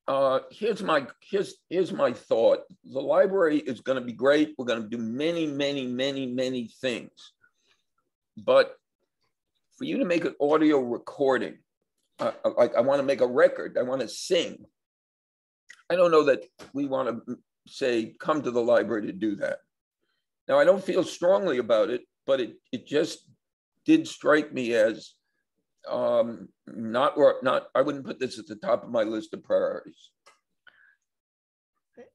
Speaker 4: uh, here's my here's here's my thought. The library is going to be great. We're going to do many, many, many, many things, but for you to make an audio recording, uh, like I want to make a record, I want to sing. I don't know that we want to say come to the library to do that. Now I don't feel strongly about it, but it it just did strike me as um, not not. I wouldn't put this at the top of my list of priorities.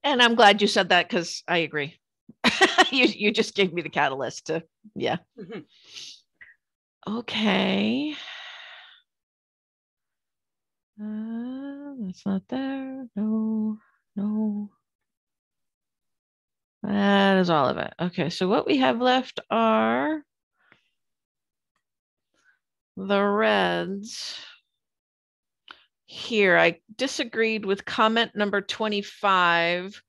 Speaker 3: And I'm glad you said that because I agree. you you just gave me the catalyst to yeah.
Speaker 1: Mhm.
Speaker 3: Okay. Uh, that's not there. No, no. That is all of it. Okay, so what we have left are the reds. Here, I disagreed with comment number 25,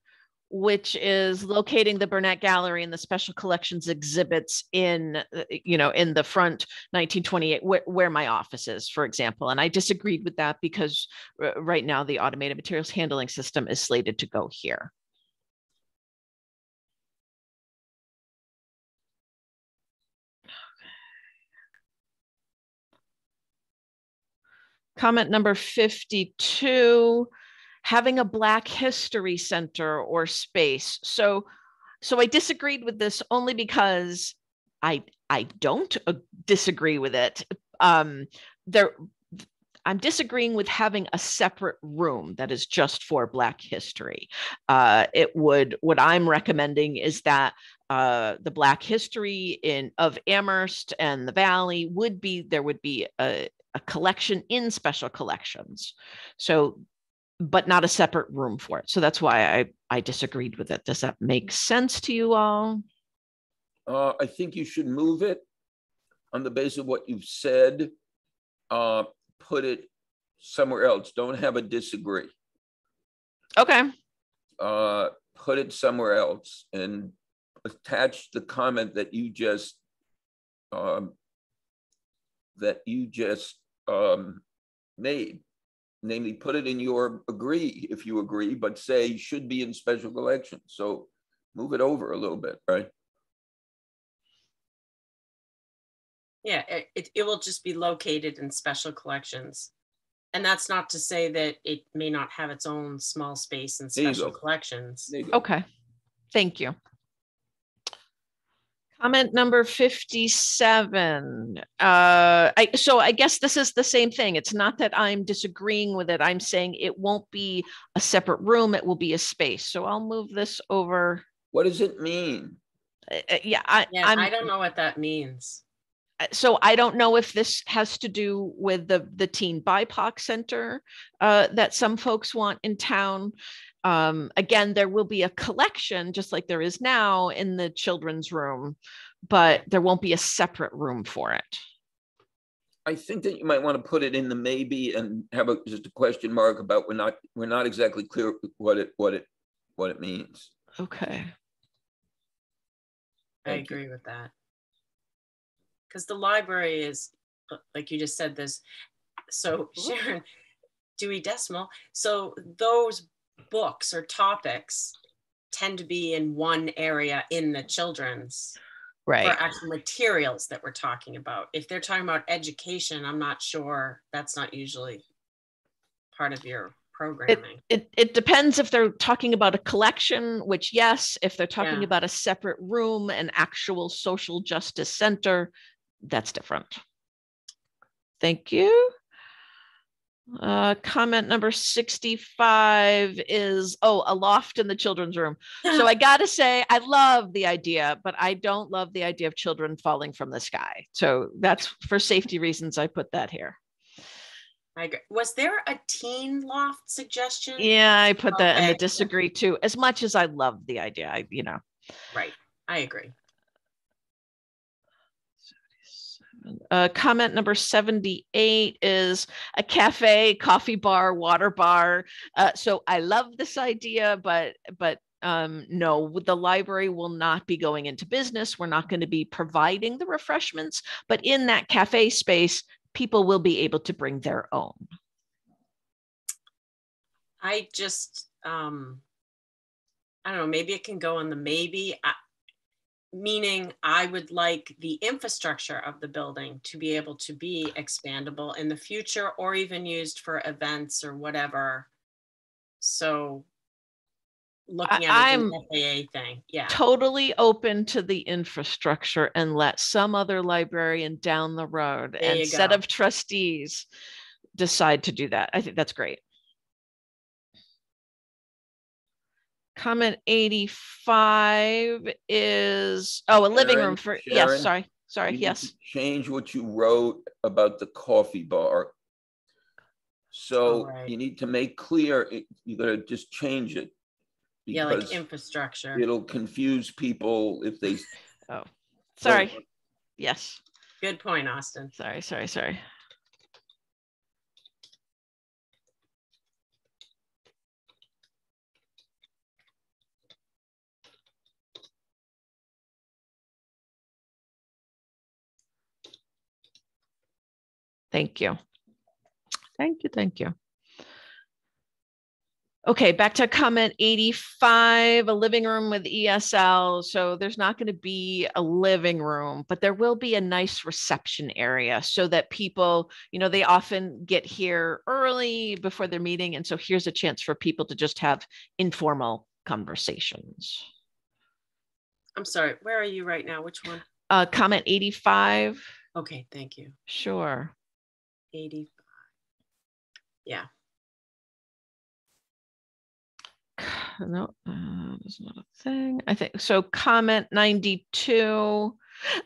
Speaker 3: which is locating the Burnett Gallery and the special collections exhibits in, you know, in the front 1928, where, where my office is, for example. And I disagreed with that because uh, right now the automated materials handling system is slated to go here. Comment number 52, having a Black History Center or space. So, so I disagreed with this only because I I don't uh, disagree with it. Um, there, I'm disagreeing with having a separate room that is just for Black history. Uh, it would what I'm recommending is that uh, the Black history in of Amherst and the Valley would be there would be a, a collection in special collections. So, but not a separate room for it. So that's why I, I disagreed with it. Does that make sense to you all?
Speaker 4: Uh, I think you should move it on the basis of what you've said. Uh, put it somewhere else. Don't have a disagree.
Speaker 3: Okay.
Speaker 4: Uh, put it somewhere else and attach the comment that you just um, that you just um, made. Namely, put it in your agree if you agree, but say should be in special collections. So move it over a little bit, right?
Speaker 1: Yeah, it, it, it will just be located in special collections. And that's not to say that it may not have its own small space in special collections.
Speaker 4: There you go.
Speaker 3: Okay. Thank you. Comment number 57. Uh, I, so I guess this is the same thing. It's not that I'm disagreeing with it. I'm saying it won't be a separate room. It will be a space. So I'll move this over.
Speaker 4: What does it mean?
Speaker 3: Uh, uh, yeah, I,
Speaker 1: Yeah,
Speaker 3: I'm,
Speaker 1: I don't know what that means.
Speaker 3: uh, so I don't know if this has to do with the the teen BIPOC center uh, that some folks want in town. Um, again, there will be a collection, just like there is now in the children's room, but there won't be a separate room for it.
Speaker 4: I think that you might want to put it in the maybe and have a, just a question mark about we're not, we're not exactly clear what it, what it, what it means.
Speaker 3: Okay.
Speaker 1: I
Speaker 4: Thank you.
Speaker 1: agree with that. Because the library is, uh, like you just said, this. So Sharon, Dewey Decimal. So those books or topics tend to be in one area in the children's for
Speaker 3: Right.
Speaker 1: actual materials that we're talking about. If they're talking about education, I'm not sure. That's not usually part of your programming.
Speaker 3: It, it depends if they're talking about a collection, which yes, if they're talking
Speaker 1: Yeah.
Speaker 3: about a separate room, an actual social justice center, that's different. Thank you. Uh, comment number 65 is, oh, a loft in the children's room. So I gotta say, I love the idea, but I don't love the idea of children falling from the sky. So that's for safety reasons, I put that here.
Speaker 1: I agree. Was there a teen loft suggestion?
Speaker 3: Yeah, I put that in the disagree too. As much as I love the idea, I, you know.
Speaker 1: Right. I agree.
Speaker 3: Uh, comment number 78 is a cafe, coffee bar, water bar. Uh, so I love this idea, but but um, no, the library will not be going into business. We're not going to be providing the refreshments, but in that cafe space, people will be able to bring their own.
Speaker 1: I just, um, I don't know, maybe it can go on the maybe. I, meaning I would like the infrastructure of the building to be able to be expandable in the future or even used for events or whatever. So looking at
Speaker 3: I-
Speaker 1: it as
Speaker 3: I'm
Speaker 1: FAA thing, yeah.
Speaker 3: Totally open to the infrastructure and let some other librarian down the road
Speaker 1: There
Speaker 3: and set of trustees decide to do that. I think that's great. Comment 85 is, oh, a living room
Speaker 4: Sharon,
Speaker 3: for, yes, sorry, sorry,
Speaker 4: You need to
Speaker 3: yes.
Speaker 4: Change what you wrote about the coffee bar. So
Speaker 1: Alright.
Speaker 4: you need to make clear, it- you gotta just change it.
Speaker 1: Yeah, like
Speaker 4: because
Speaker 1: infrastructure.
Speaker 4: It'll confuse people if they.
Speaker 3: Oh,
Speaker 4: don't-
Speaker 3: sorry. Yes,
Speaker 1: Good point, Austin.
Speaker 3: sorry, sorry, sorry. Thank you. Thank you, thank you. Okay, back to comment 85, a living room with ESL. So there's not going to be a living room, but there will be a nice reception area so that people, you know, they often get here early before their meeting. And so here's a chance for people to just have informal conversations.
Speaker 1: I'm sorry, where are you right now? Which one?
Speaker 3: Uh, comment 85,
Speaker 1: Okay, thank you.
Speaker 3: sure.
Speaker 1: 85. Yeah,
Speaker 3: no, uh, that's not a thing. I think so. Comment 92.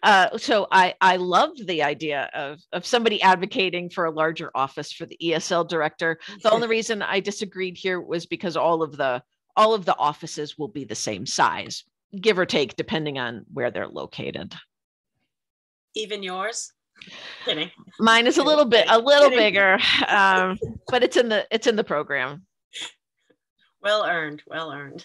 Speaker 3: Uh, so I I loved the idea of of somebody advocating for a larger office for the ESL director. The only reason I disagreed here was because all of the all of the offices will be the same size, give or take, depending on where they're located.
Speaker 1: even yours? Kidding.
Speaker 3: Mine is a little bit a little
Speaker 1: Kidding.
Speaker 3: bigger, um, but it's in the it's in the program.
Speaker 1: Well earned, well earned.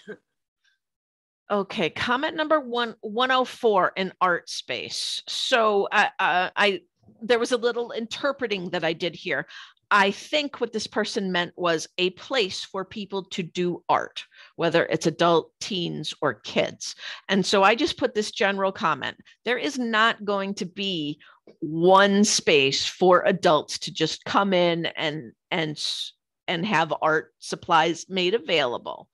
Speaker 3: Okay, comment number one, 104 in art space. So I, uh, I, there was a little interpreting that I did here. I think what this person meant was a place for people to do art, whether it's adult, teens, or kids. And so I just put this general comment. There is not going to be one space for adults to just come in and and and have art supplies made available.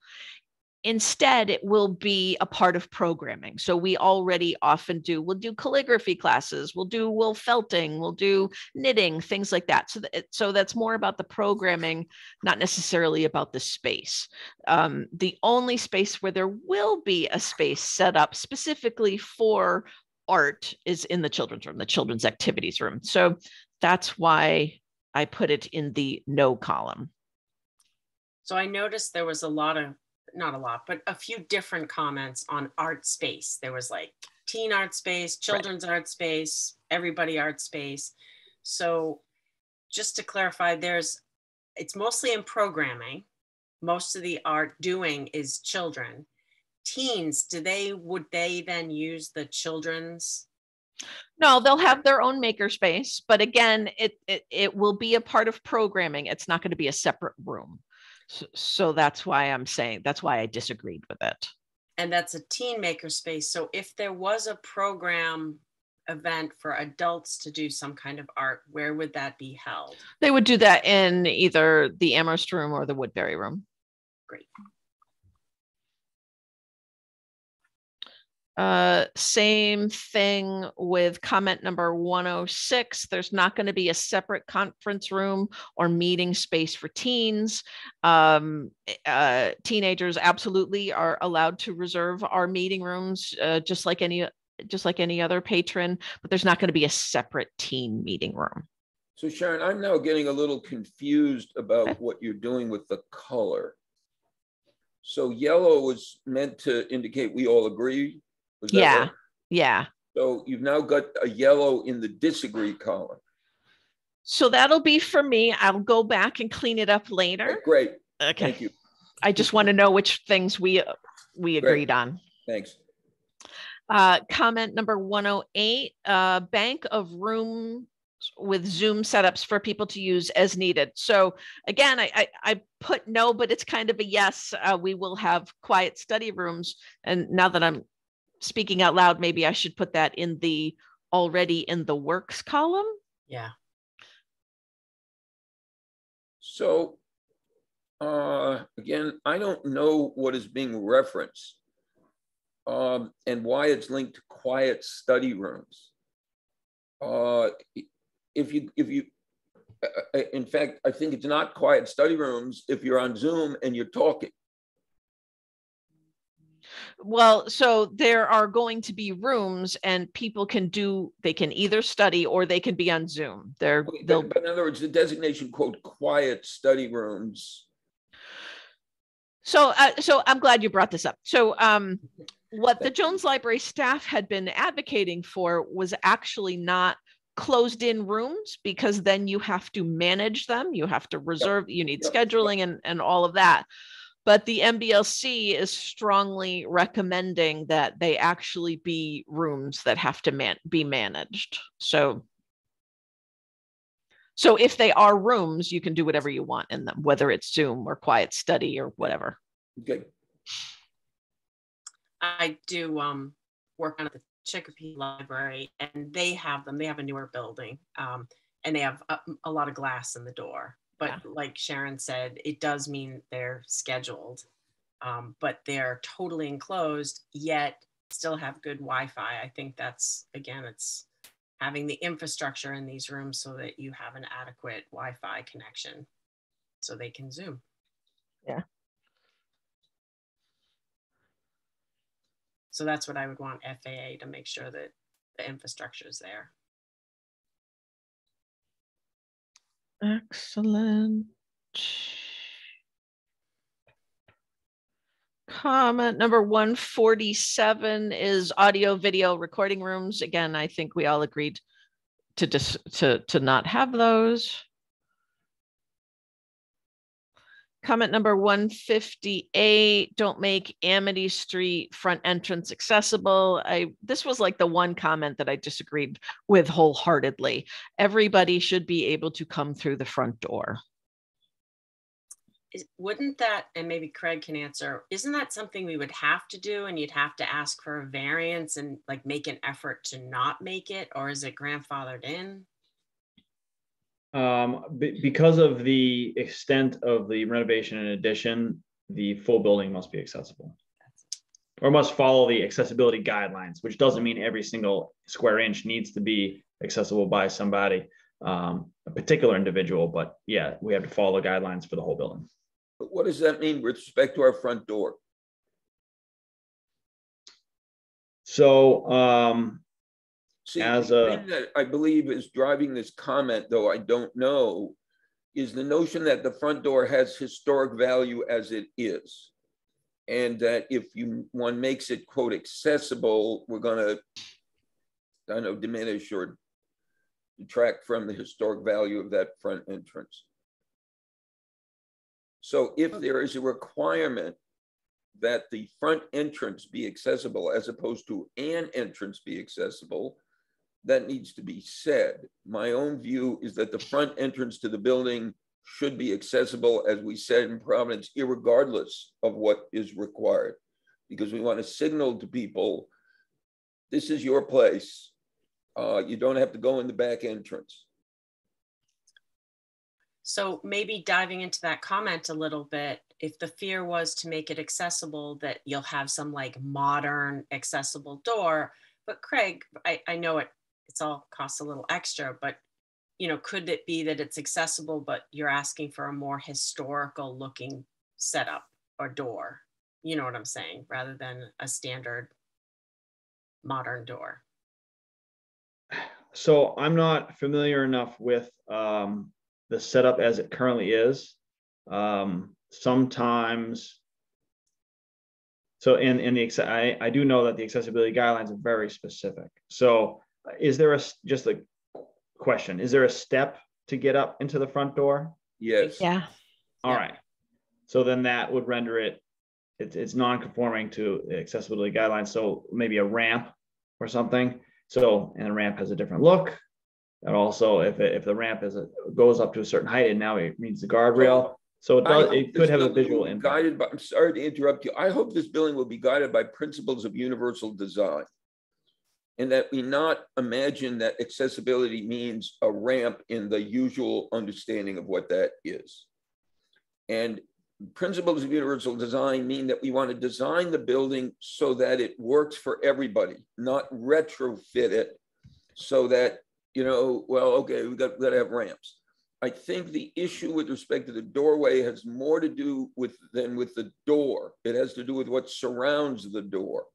Speaker 3: Instead, it will be a part of programming. So we already often do, we'll do calligraphy classes, we'll do wool felting, we'll do knitting, things like that. So, that, so that's more about the programming, not necessarily about the space. Um, the only space where there will be a space set up specifically for art is in the children's room, the children's activities room. So that's why I put it in the no column.
Speaker 1: So I noticed there was a lot of, not a lot, but a few different comments on art space. There was like teen art space, children's art space, everybody art space. So just to clarify, there's, it's mostly in programming. Most of the art doing is children. Teens, do they, would they then use the children's?
Speaker 3: No, they'll have their own makerspace, but again, it, it it will be a part of programming. It's not going to be a separate room. So, so that's why I'm saying that's why I disagreed with it.
Speaker 1: And that's a teen maker space. So if there was a program event for adults to do some kind of art, where would that be held?
Speaker 3: They would do that in either the Amherst room or the Woodbury room.
Speaker 1: Great.
Speaker 3: Uh, same thing with comment number 106. There's not going to be a separate conference room or meeting space for teens. Um, uh, teenagers absolutely are allowed to reserve our meeting rooms, uh, just like any just like any other patron, but there's not going to be a separate teen meeting room.
Speaker 4: So Sharon, I'm now getting a little confused
Speaker 3: Okay.
Speaker 4: about what you're doing with the color. So yellow was meant to indicate we all agree?
Speaker 3: Yeah.
Speaker 4: right?
Speaker 3: Yeah.
Speaker 4: So you've now got a yellow in the disagree column.
Speaker 3: So that'll be for me. I'll go back and clean it up later.
Speaker 4: Great,
Speaker 3: Okay.
Speaker 4: thank you,
Speaker 3: I just want to know which things we, we
Speaker 4: Great.
Speaker 3: agreed on.
Speaker 4: thanks.
Speaker 3: Uh, comment number 108, uh, bank of room with Zoom setups for people to use as needed. So again, I, I, I put no, but it's kind of a yes. Uh, we will have quiet study rooms. And now that I'm speaking out loud, maybe I should put that in the already in the works column.
Speaker 1: Yeah.
Speaker 4: So, uh, again, I don't know what is being referenced um, and why it's linked to quiet study rooms. Uh, if you, if you, uh, uh, in fact, I think it's not quiet study rooms if you're on Zoom and you're talking.
Speaker 3: Well, so there are going to be rooms and people can do, they can either study or they can be on Zoom. They're, they'll,
Speaker 4: But, in other words, the designation quote, quiet study rooms.
Speaker 3: So, uh, so I'm glad you brought this up. So, um, what the Jones Library staff had been advocating for was actually not closed in rooms because then you have to manage them. You have to reserve, you need
Speaker 4: Yep, yep.
Speaker 3: scheduling and, and all of that. But the MBLC is strongly recommending that they actually be rooms that have to man, be managed. So, so if they are rooms, you can do whatever you want in them, whether it's Zoom or quiet study or whatever.
Speaker 4: Okay,
Speaker 1: I do um work on the Chicopee Library and they have them, they have a newer building. Um, and they have a, a lot of glass in the door. But
Speaker 3: Yeah.
Speaker 1: like Sharon said, it does mean they're scheduled. Um, but they're totally enclosed, yet still have good Wi-Fi. I think that's, again, it's having the infrastructure in these rooms so that you have an adequate Wi-Fi connection so they can Zoom.
Speaker 3: Yeah.
Speaker 1: So that's what I would want FAA to make sure that the infrastructure is there.
Speaker 3: Excellent. Comment number one forty-seven is audio video recording rooms. Again, I think we all agreed to dis, to, to not have those. Comment number one fifty-eight, don't make Amity Street front entrance accessible. I, this was like the one comment that I disagreed with wholeheartedly everybody should be able to come through the front door.
Speaker 1: Wouldn't that, and maybe Craig can answer, isn't that something we would have to do and you'd have to ask for a variance and like make an effort to not make it? Or is it grandfathered in?
Speaker 5: Um, be- because of the extent of the renovation and addition, the full building must be accessible. Or must follow the accessibility guidelines, which doesn't mean every single square inch needs to be accessible by somebody, um, a particular individual, but yeah, we have to follow the guidelines for the whole building.
Speaker 4: but what does that mean with respect to our front door?
Speaker 5: So, um,
Speaker 4: See,
Speaker 5: As
Speaker 4: the
Speaker 5: a-
Speaker 4: thing that I believe is driving this comment, though I don't know, is the notion that the front door has historic value as it is. And that if you, one makes it quote accessible, we're gonna, I don't know, diminish or detract from the historic value of that front entrance. So if there is a requirement that the front entrance be accessible as opposed to an entrance be accessible, that needs to be said. My own view is that the front entrance to the building should be accessible, as we said in Providence, irregardless of what is required. Because we want to signal to people, this is your place. Uh, you don't have to go in the back entrance.
Speaker 1: So maybe diving into that comment a little bit, if the fear was to make it accessible, that you'll have some like modern accessible door. But Craig, I, I know it, it's all costs a little extra, but you know, could it be that it's accessible, but you're asking for a more historical looking setup or door? You know what I'm saying, rather than a standard modern door.
Speaker 5: So I'm not familiar enough with um, the setup as it currently is. Um, sometimes, So in, in the, I, I do know that the accessibility guidelines are very specific. So is there a, just a question, is there a step to get up into the front door?
Speaker 4: Yes.
Speaker 3: Yeah.
Speaker 5: All
Speaker 1: Yeah.
Speaker 5: right. So then that would render it, it's, it's non-conforming to accessibility guidelines. So maybe a ramp or something. So, and the ramp has a different look. And also if, it- if the ramp is, a goes up to a certain height and now it means the guardrail. So it does, it could have a visual impact.
Speaker 4: Guided by, I'm sorry to interrupt you. I hope this building will be guided by principles of universal design. And that we not imagine that accessibility means a ramp in the usual understanding of what that is. And principles of universal design mean that we want to design the building so that it works for everybody, not retrofit it so that, you know, well, okay, we've got, we got to have ramps. I think the issue with respect to the doorway has more to do with than with the door. It has to do with what surrounds the door.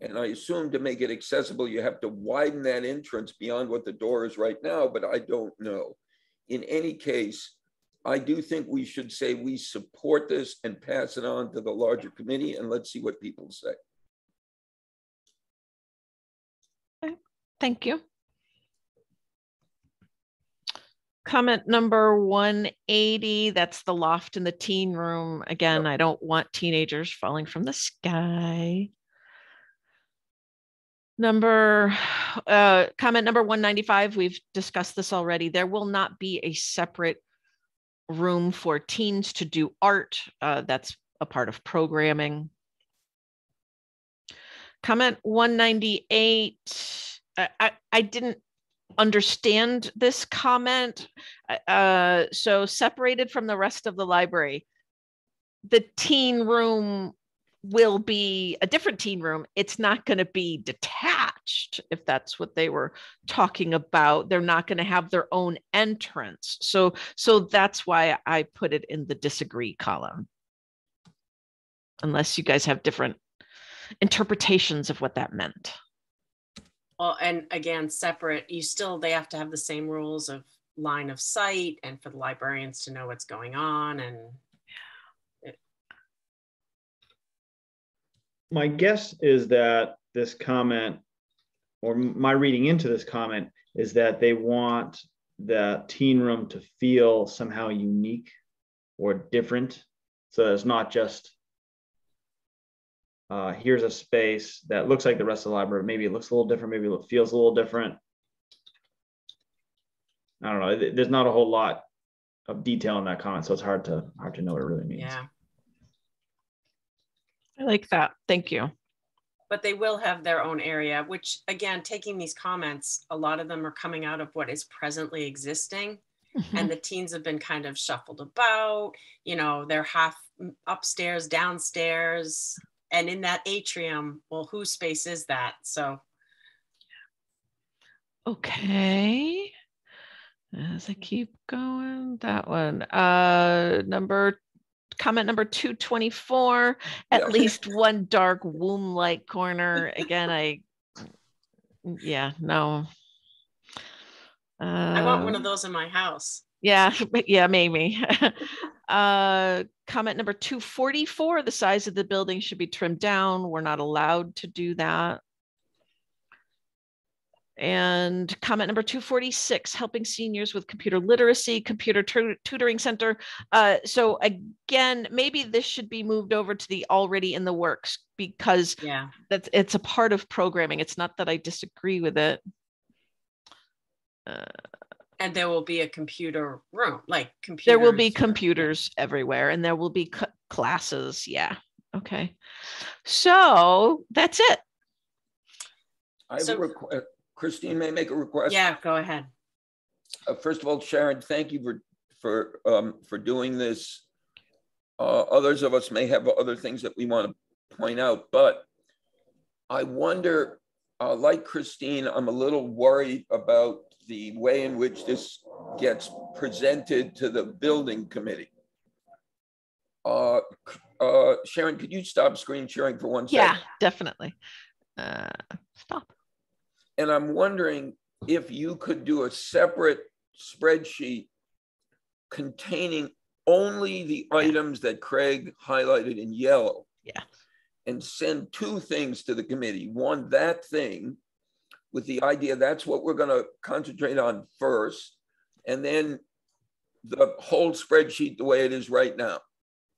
Speaker 4: And I assume to make it accessible, you have to widen that entrance beyond what the door is right now, but I don't know. In any case, I do think we should say we support this and pass it on to the larger committee and let's see what people say.
Speaker 3: Thank you. Comment number 180, that's the loft in the teen room. Again, I don't want teenagers falling from the sky. Number, uh, comment number 195, we've discussed this already. There will not be a separate room for teens to do art. Uh, that's a part of programming. Comment 198, I, I, I didn't understand this comment. Uh, so separated from the rest of the library, the teen room will be a different teen room. It's not going to be detached, if that's what they were talking about. They're not going to have their own entrance. So, so that's why I put it in the disagree column. Unless you guys have different interpretations of what that meant.
Speaker 1: Well, and again, separate, you still, they have to have the same rules of line of sight and for the librarians to know what's going on and
Speaker 5: My guess is that this comment, or my reading into this comment, is that they want the teen room to feel somehow unique or different. So it's not just uh, here's a space that looks like the rest of the library. Maybe it looks a little different. Maybe it feels a little different. I don't know. There's not a whole lot of detail in that comment, so it's hard to hard to know what it really means.
Speaker 1: yeah.
Speaker 3: I like that. Thank you.
Speaker 1: But they will have their own area, which again, taking these comments, a lot of them are coming out of what is presently existing. and the teens have been kind of shuffled about you know they're half upstairs downstairs and in that atrium well whose space is that so
Speaker 3: Okay. As I keep going, that one. Uh number comment number 224, at
Speaker 4: Yeah.
Speaker 3: least one dark womb-like corner. Again, I yeah, no.
Speaker 1: i want one of
Speaker 3: Um,
Speaker 1: those in my house
Speaker 3: Yeah, yeah, maybe. uh, comment number 244 the size of the building should be trimmed down. We're not allowed to do that. And comment number 246 helping seniors with computer literacy, computer tu- tutoring center. Uh, so, again, maybe this should be moved over to the already in the works because
Speaker 1: yeah
Speaker 3: that's it's a part of programming. It's not that I disagree with it. Uh,
Speaker 1: and there will be a computer room like computers
Speaker 3: there will be
Speaker 1: yeah.
Speaker 3: computers everywhere and there will be c- classes yeah okay so that's it
Speaker 4: I have
Speaker 1: So-
Speaker 4: request. Christine may make a request.
Speaker 1: yeah go ahead
Speaker 4: Uh, first of all, Sharon, thank you for, for, um, for doing this. Uh, others of us may have other things that we want to point out, but I wonder, uh, like Christine, I'm a little worried about the way in which this gets presented to the building committee. Uh, uh, Sharon, could you stop screen sharing for one second?
Speaker 3: yeah definitely uh stop
Speaker 4: And I'm wondering if you could do a separate spreadsheet containing only the items that Craig highlighted in yellow.
Speaker 3: Yeah.
Speaker 4: and send two things to the committee. One, that thing with the idea that's what we're going to concentrate on first, and then the whole spreadsheet the way it is right now.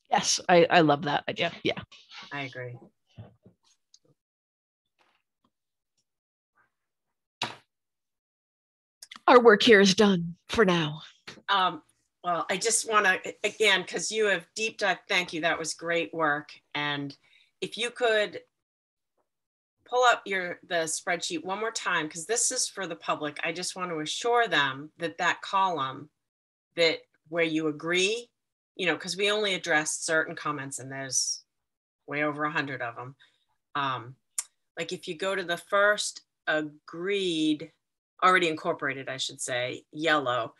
Speaker 3: Yes, I, I love that idea. Yeah.
Speaker 1: I agree.
Speaker 3: Our work here is done for now.
Speaker 1: Um, well, I just want to, again, because you have deep dive, thank you. That was great work. And if you could pull up your the spreadsheet one more time, because this is for the public. I just want to assure them that that column that where you agree, you know, because we only addressed certain comments and there's way over a hundred of them. Um, like if you go to the first agreed, already incorporated, I should say, yellow,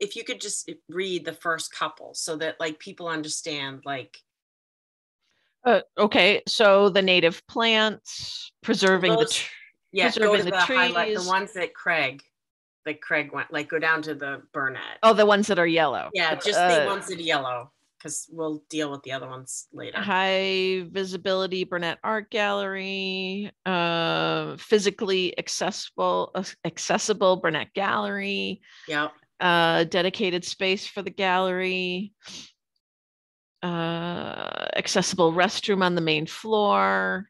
Speaker 1: if you could just read the first couple so that like people understand like
Speaker 3: Uh, okay, so the native plants, preserving the,
Speaker 1: Those-
Speaker 3: tr-
Speaker 1: yeah
Speaker 3: Preserving the
Speaker 1: the highlight the ones that craig that craig went like go down to the burnett
Speaker 3: oh, the ones that are yellow.
Speaker 1: yeah just the
Speaker 3: Uh,
Speaker 1: ones that are yellow because we'll deal with the other ones later
Speaker 3: high visibility Burnett Art Gallery, uh, physically accessible ac- accessible Burnett Gallery,
Speaker 1: yep
Speaker 3: uh, dedicated space for the gallery, uh, accessible restroom on the main floor.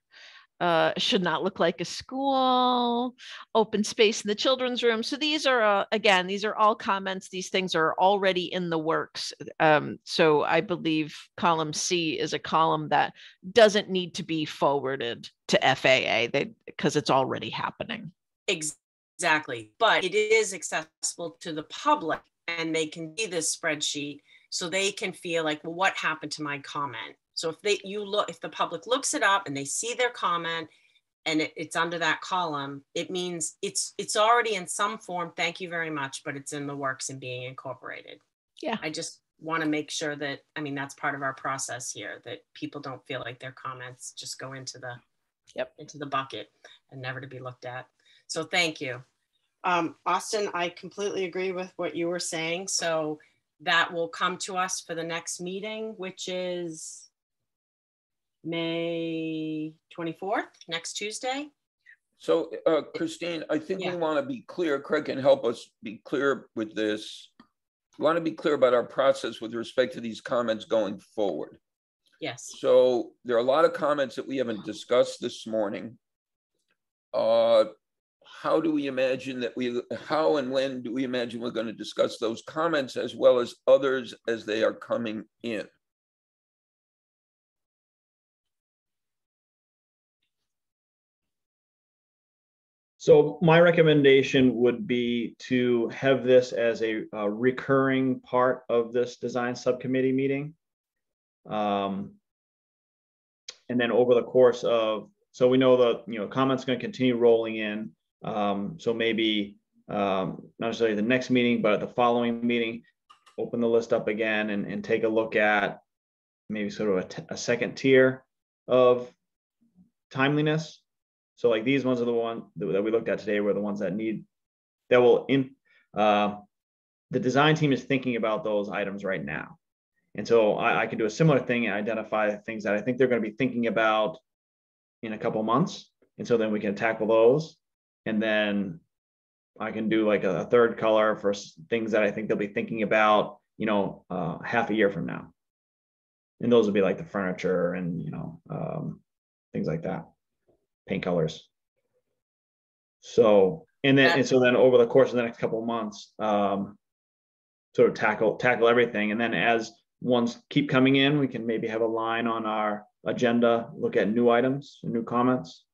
Speaker 3: Uh, should not look like a school, open space in the children's room. So these are, uh, again, these are all comments. These things are already in the works. Um, so I believe column C is a column that doesn't need to be forwarded to FAA because it's already happening.
Speaker 1: Exactly. But it is accessible to the public and they can see this spreadsheet so they can feel like, well, what happened to my comment? So if they you look if the public looks it up and they see their comment and it, it's under that column, it means it's it's already in some form. Thank you very much, but it's in the works and being incorporated.
Speaker 3: Yeah.
Speaker 1: I just want to make sure that I mean that's part of our process here that people don't feel like their comments just go into the
Speaker 3: Yep.
Speaker 1: into the bucket and never to be looked at. So thank you. Um, Austin, I completely agree with what you were saying. So that will come to us for the next meeting, which is May 24th, next Tuesday.
Speaker 4: So, uh, Christine, I think we
Speaker 1: Yeah.
Speaker 4: want to be clear, Craig can help us be clear with this. We want to be clear about our process with respect to these comments going forward.
Speaker 1: Yes.
Speaker 4: So there are a lot of comments that we haven't discussed this morning. Uh, how do we imagine that we, how and when do we imagine we're going to discuss those comments as well as others as they are coming in?
Speaker 5: So my recommendation would be to have this as a, a recurring part of this design subcommittee meeting. Um, and then over the course of, so we know the, you know, comments going to continue rolling in. Um, so maybe um, not necessarily the next meeting, but the following meeting, open the list up again and, and take a look at maybe sort of a, t- a second tier of timeliness. So like these ones are the ones that that we looked at today were the ones that need, that will, in, uh, the design team is thinking about those items right now. And so I, I can do a similar thing and identify things that I think they're going to be thinking about in a couple months. And so then we can tackle those. And then I can do like a, third color for things that I think they'll be thinking about, you know, uh, half a year from now. And those would be like the furniture and, you know, um, things like that, paint colors. So, and then, and so then over the course of the next couple of months, um, sort of tackle, tackle everything. And then as ones keep coming in, we can maybe have a line on our agenda, look at new items, and new comments.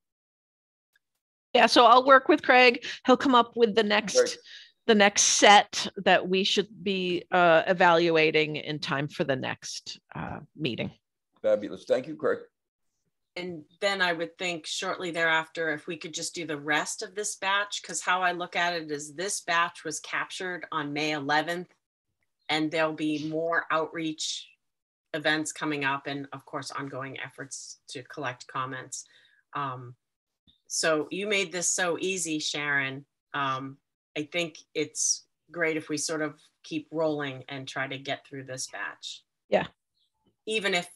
Speaker 3: Yeah, so I'll work with Craig. He'll come up with the next
Speaker 4: Great.
Speaker 3: the next set that we should be uh, evaluating in time for the next uh, meeting.
Speaker 4: Fabulous. Thank you, Craig.
Speaker 1: And then I would think shortly thereafter, if we could just do the rest of this batch, because how I look at it is this batch was captured on May 11th. And there'll be more outreach events coming up and of course, ongoing efforts to collect comments. Um, so you made this so easy, Sharon. Um, I think it's great if we sort of keep rolling and try to get through this batch.
Speaker 3: Yeah.
Speaker 1: Even if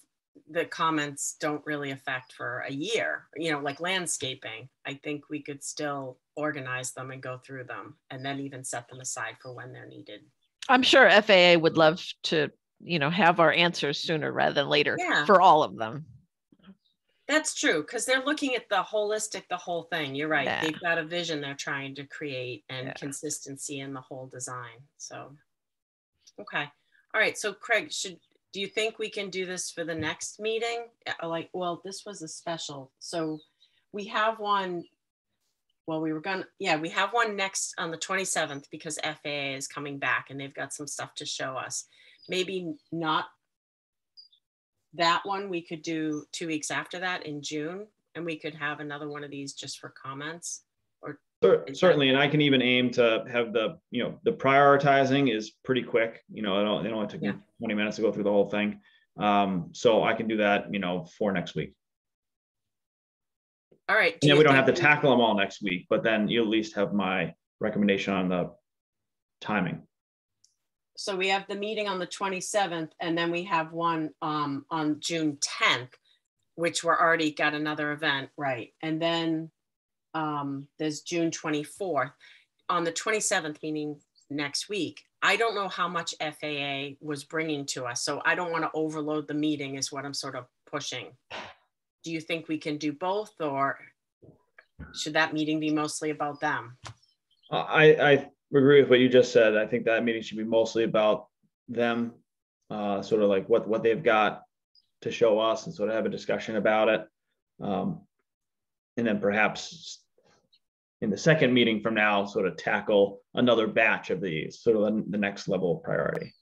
Speaker 1: the comments don't really affect for a year, you know, like landscaping. I think we could still organize them and go through them and then even set them aside for when they're needed.
Speaker 3: I'm sure FAA would love to, you know, have our answers sooner rather than later
Speaker 1: Yeah.
Speaker 3: for all of them.
Speaker 1: That's true, because they're looking at the holistic, the whole thing. You're right.
Speaker 3: Yeah.
Speaker 1: They've got a vision they're trying to create and
Speaker 3: Yeah.
Speaker 1: consistency in the whole design. So, okay. All right. So, Craig, should do you think we can do this for the next meeting? Uh, Like, well, this was a special. So, we have one. Well, we were gonna, yeah, we have one next on the 27th because FAA is coming back and they've got some stuff to show us. Maybe not that one we could do two weeks after that in June, and we could have another one of these just for comments. Or
Speaker 5: Certainly, and I can even aim to have the, you know, the prioritizing is pretty quick. You know, it only, it only took me twenty minutes to go through the whole thing. Um, so I can do that, you know, for next week.
Speaker 1: All right. do
Speaker 5: And we don't have to tackle them all next week, but then you at least have my recommendation on the timing.
Speaker 1: So we have the meeting on the 27th, and then we have one um, on June 10th, which we're already got another event, right? And then um, there's June 24th. On the 27th, meaning next week, I don't know how much FAA was bringing to us, so I don't want to overload the meeting is what I'm sort of pushing. Do you think we can do both, or should that meeting be mostly about them?
Speaker 5: I, I agree with what you just said. I think that meeting should be mostly about them, uh, sort of like what, what they've got to show us and sort of have a discussion about it. Um, and then perhaps in the second meeting from now, sort of tackle another batch of these, sort of the, the next level of priority.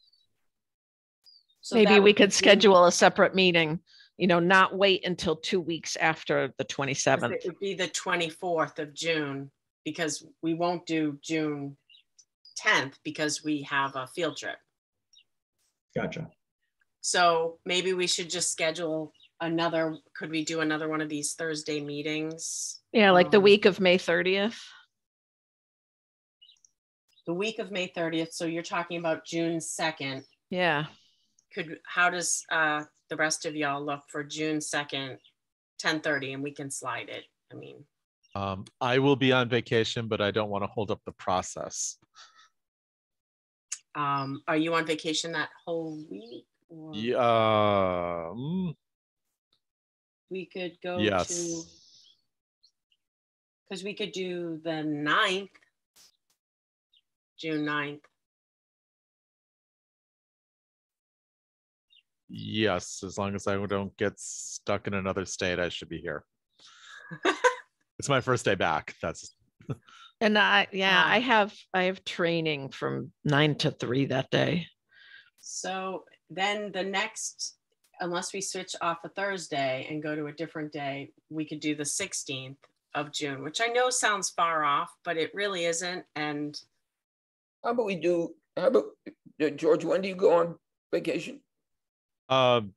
Speaker 1: So
Speaker 3: Maybe we could
Speaker 1: be-
Speaker 3: schedule a separate meeting, you know, not wait until two weeks after the 27th.
Speaker 1: It would be the 24th of June because we won't do June 10th because we have a field trip.
Speaker 5: Gotcha.
Speaker 1: So maybe we should just schedule another, could we do another one of these Thursday meetings?
Speaker 3: Yeah, like the
Speaker 1: Um,
Speaker 3: week of May 30th.
Speaker 1: The week of May 30th. So you're talking about June 2nd.
Speaker 3: Yeah.
Speaker 1: Could, how does uh, the rest of y'all look for June 2nd, 10:30 and we can slide it? I mean,
Speaker 2: Um, I will be on vacation, but I don't want to hold up the process.
Speaker 1: Um, are you on vacation that whole week? or
Speaker 2: Yeah, mm,
Speaker 1: We could go to.
Speaker 2: yes.
Speaker 1: Because we could do the 9th, June 9th.
Speaker 2: Yes, as long as I don't get stuck in another state, I should be here. It's my first day back. That's
Speaker 3: And I, yeah, I
Speaker 1: Um,
Speaker 3: have, I have training from nine to three that day.
Speaker 1: So then the next, unless we switch off a Thursday and go to a different day, we could do the 16th of June, which I know sounds far off, but it really isn't. And
Speaker 4: How about we do, how about, uh, George, when do you go on vacation?
Speaker 2: um,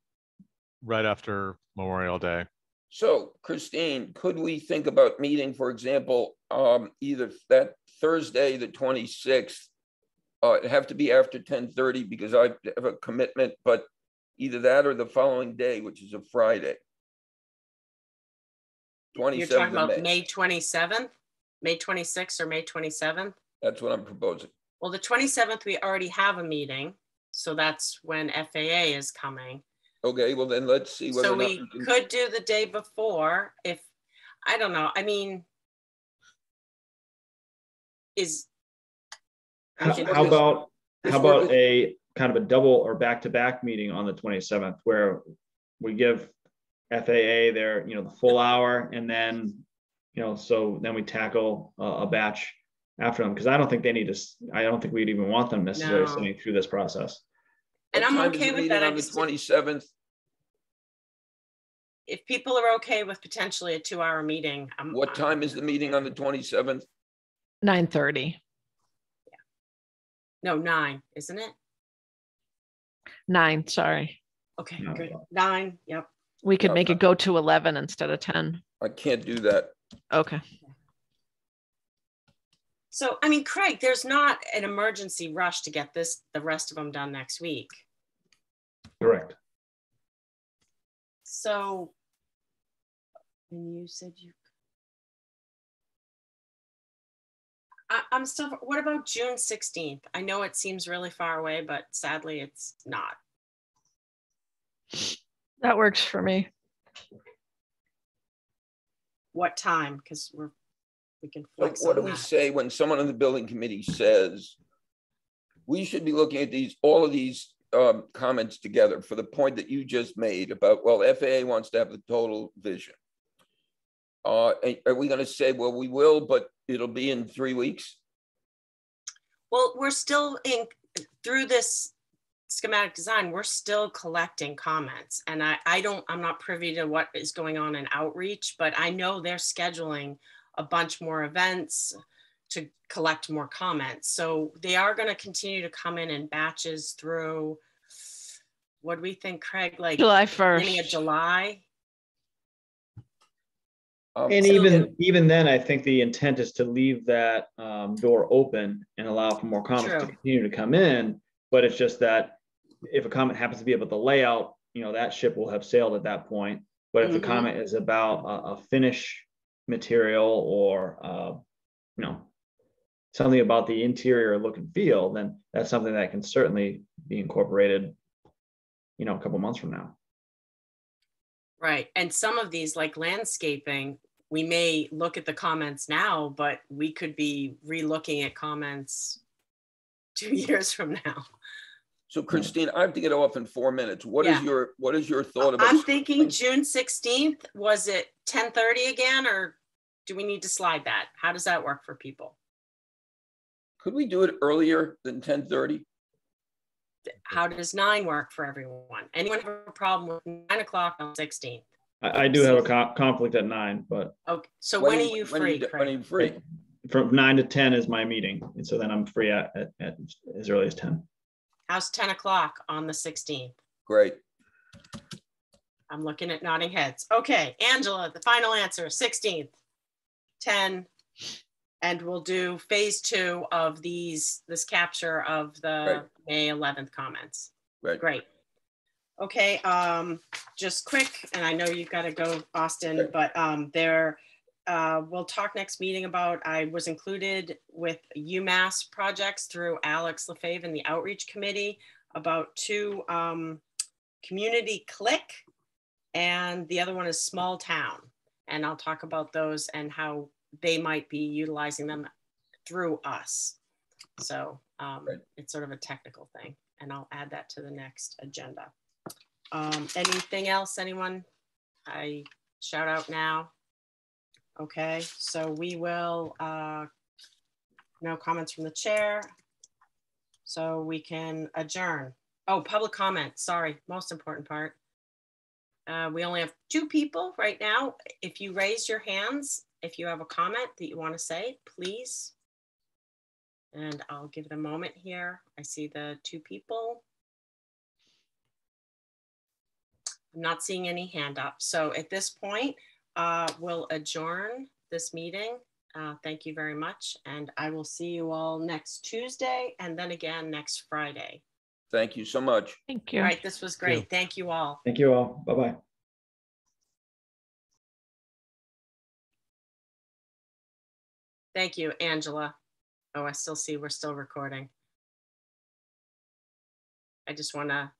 Speaker 2: right after Memorial Day.
Speaker 4: So Christine, could we think about meeting, for example, um, either that Thursday, the twenty-sixth? Uh, it'd have to be after ten thirty because I have a commitment, but either that or the following day, which is a Friday.
Speaker 1: you're talking about
Speaker 4: May,
Speaker 1: May 27th, May 26th or May 27th?
Speaker 4: that's what I'm proposing.
Speaker 1: Well, the 27th, we already have a meeting. So that's when FAA is coming.
Speaker 4: Okay, well then let's see whether
Speaker 1: So we
Speaker 4: we can-
Speaker 1: could do the day before if, I don't know, I mean. Is.
Speaker 5: How, how about, how
Speaker 4: work
Speaker 5: about a kind of a double or back-to-back meeting on the twenty-seventh where we give FAA their, you know, the full hour and then, you know, so then we tackle a, a batch after them, because I don't think they need to, I don't think we'd even want them necessarily
Speaker 1: No.
Speaker 5: sitting through this process.
Speaker 1: And
Speaker 4: What
Speaker 1: I'm
Speaker 4: time is
Speaker 1: okay with that.
Speaker 4: On the twenty-seventh,
Speaker 1: if people are okay with potentially a two hour meeting, I'm.
Speaker 4: what
Speaker 1: I'm-
Speaker 4: time is the meeting on the twenty-seventh?
Speaker 3: 9:30,
Speaker 1: No, nine, isn't it?
Speaker 3: nine, sorry.
Speaker 1: Okay,
Speaker 5: Nine
Speaker 1: good. Nine, yep.
Speaker 3: We could make it go to 11 instead of 10.
Speaker 4: I can't do that.
Speaker 3: Okay.
Speaker 1: So, I mean, Craig, there's not an emergency rush to get this, the rest of them done next week.
Speaker 5: Correct.
Speaker 1: So, and you said you. I, I'm still, what about June 16th? I know it seems really far away, but sadly it's not.
Speaker 3: That works for me.
Speaker 1: What time? Because we're, we can
Speaker 4: So
Speaker 1: flex
Speaker 4: what do
Speaker 1: on
Speaker 4: we say when someone on the building committee says, we should be looking at these, all of these um, comments together for the point that you just made about, well, FAA wants to have the total vision. Uh, are we gonna say, well, we will, but it'll be in three weeks?
Speaker 1: Well, we're still in, through this schematic design, we're still collecting comments. And I, I don't, I'm not privy to what is going on in outreach, but I know they're scheduling a bunch more events to collect more comments. So they are going to continue to come in in batches through, what do we think, Craig? Like
Speaker 3: July 1st.
Speaker 1: beginning of July?
Speaker 4: Um,
Speaker 5: And
Speaker 1: So
Speaker 5: even,
Speaker 1: then-
Speaker 5: even then, I think the intent is to leave that um, door open and allow for more comments to continue to come in. But it's just that if a comment happens to be about the layout, you know, that ship will have sailed at that point. But if the
Speaker 1: Mhm.
Speaker 5: comment is about a, a finish material or, uh, you know, something about the interior look and feel, then that's something that can certainly be incorporated, you know, a couple months from now.
Speaker 1: Right. And some of these, like landscaping, we may look at the comments now, but we could be re-looking at comments two years from now.
Speaker 4: So Christine, I have to get off in four minutes. What is
Speaker 1: Yeah.
Speaker 4: your, what is your thought uh, about?
Speaker 1: I'm thinking June 16th. Was it 10:30 again, or do we need to slide that? How does that work for people?
Speaker 4: Could we do it earlier than ten thirty?
Speaker 1: How does nine work for everyone? Anyone have a problem with nine o'clock on 16th?
Speaker 5: I, I do have a co- conflict at nine, but
Speaker 1: Okay, so when are you free,
Speaker 4: When are you free?
Speaker 5: from nine to ten is my meeting, and so then I'm free at, at, at as early as ten.
Speaker 1: How's 10 o'clock on the 16th?
Speaker 4: Great.
Speaker 1: I'm looking at nodding heads. Okay, Angela, the final answer, 16th, 10. And we'll do phase two of these, this capture of the May 11th comments.
Speaker 4: Right.
Speaker 1: Great. Okay, um, just quick, and I know you've got to go, Austin,
Speaker 4: Okay.
Speaker 1: but um, there, uh, we'll talk next meeting about, I was included with UMass projects through Alex LaFave and the Outreach Committee about two um, community click and the other one is small town. And I'll talk about those and how they might be utilizing them through us. So um,
Speaker 4: Right.
Speaker 1: it's sort of a technical thing, and I'll add that to the next agenda. Um, anything else, anyone? I shout out now. Okay, so we will, uh, no comments from the chair. So we can adjourn. Oh, public comment, sorry, most important part. Uh, we only have two people right now. If you raise your hands, if you have a comment that you want to say, please. And I'll give it a moment here. I see the two people. I'm not seeing any hand up. So at this point, uh, we'll adjourn this meeting. Uh, thank you very much. And I will see you all next Tuesday and then again next Friday.
Speaker 4: Thank you so much.
Speaker 3: Thank you.
Speaker 1: All right. this was great. Thank you all.
Speaker 5: Thank you all. Bye bye.
Speaker 1: Thank you, Angela. Oh, I still see we're still recording. I just want to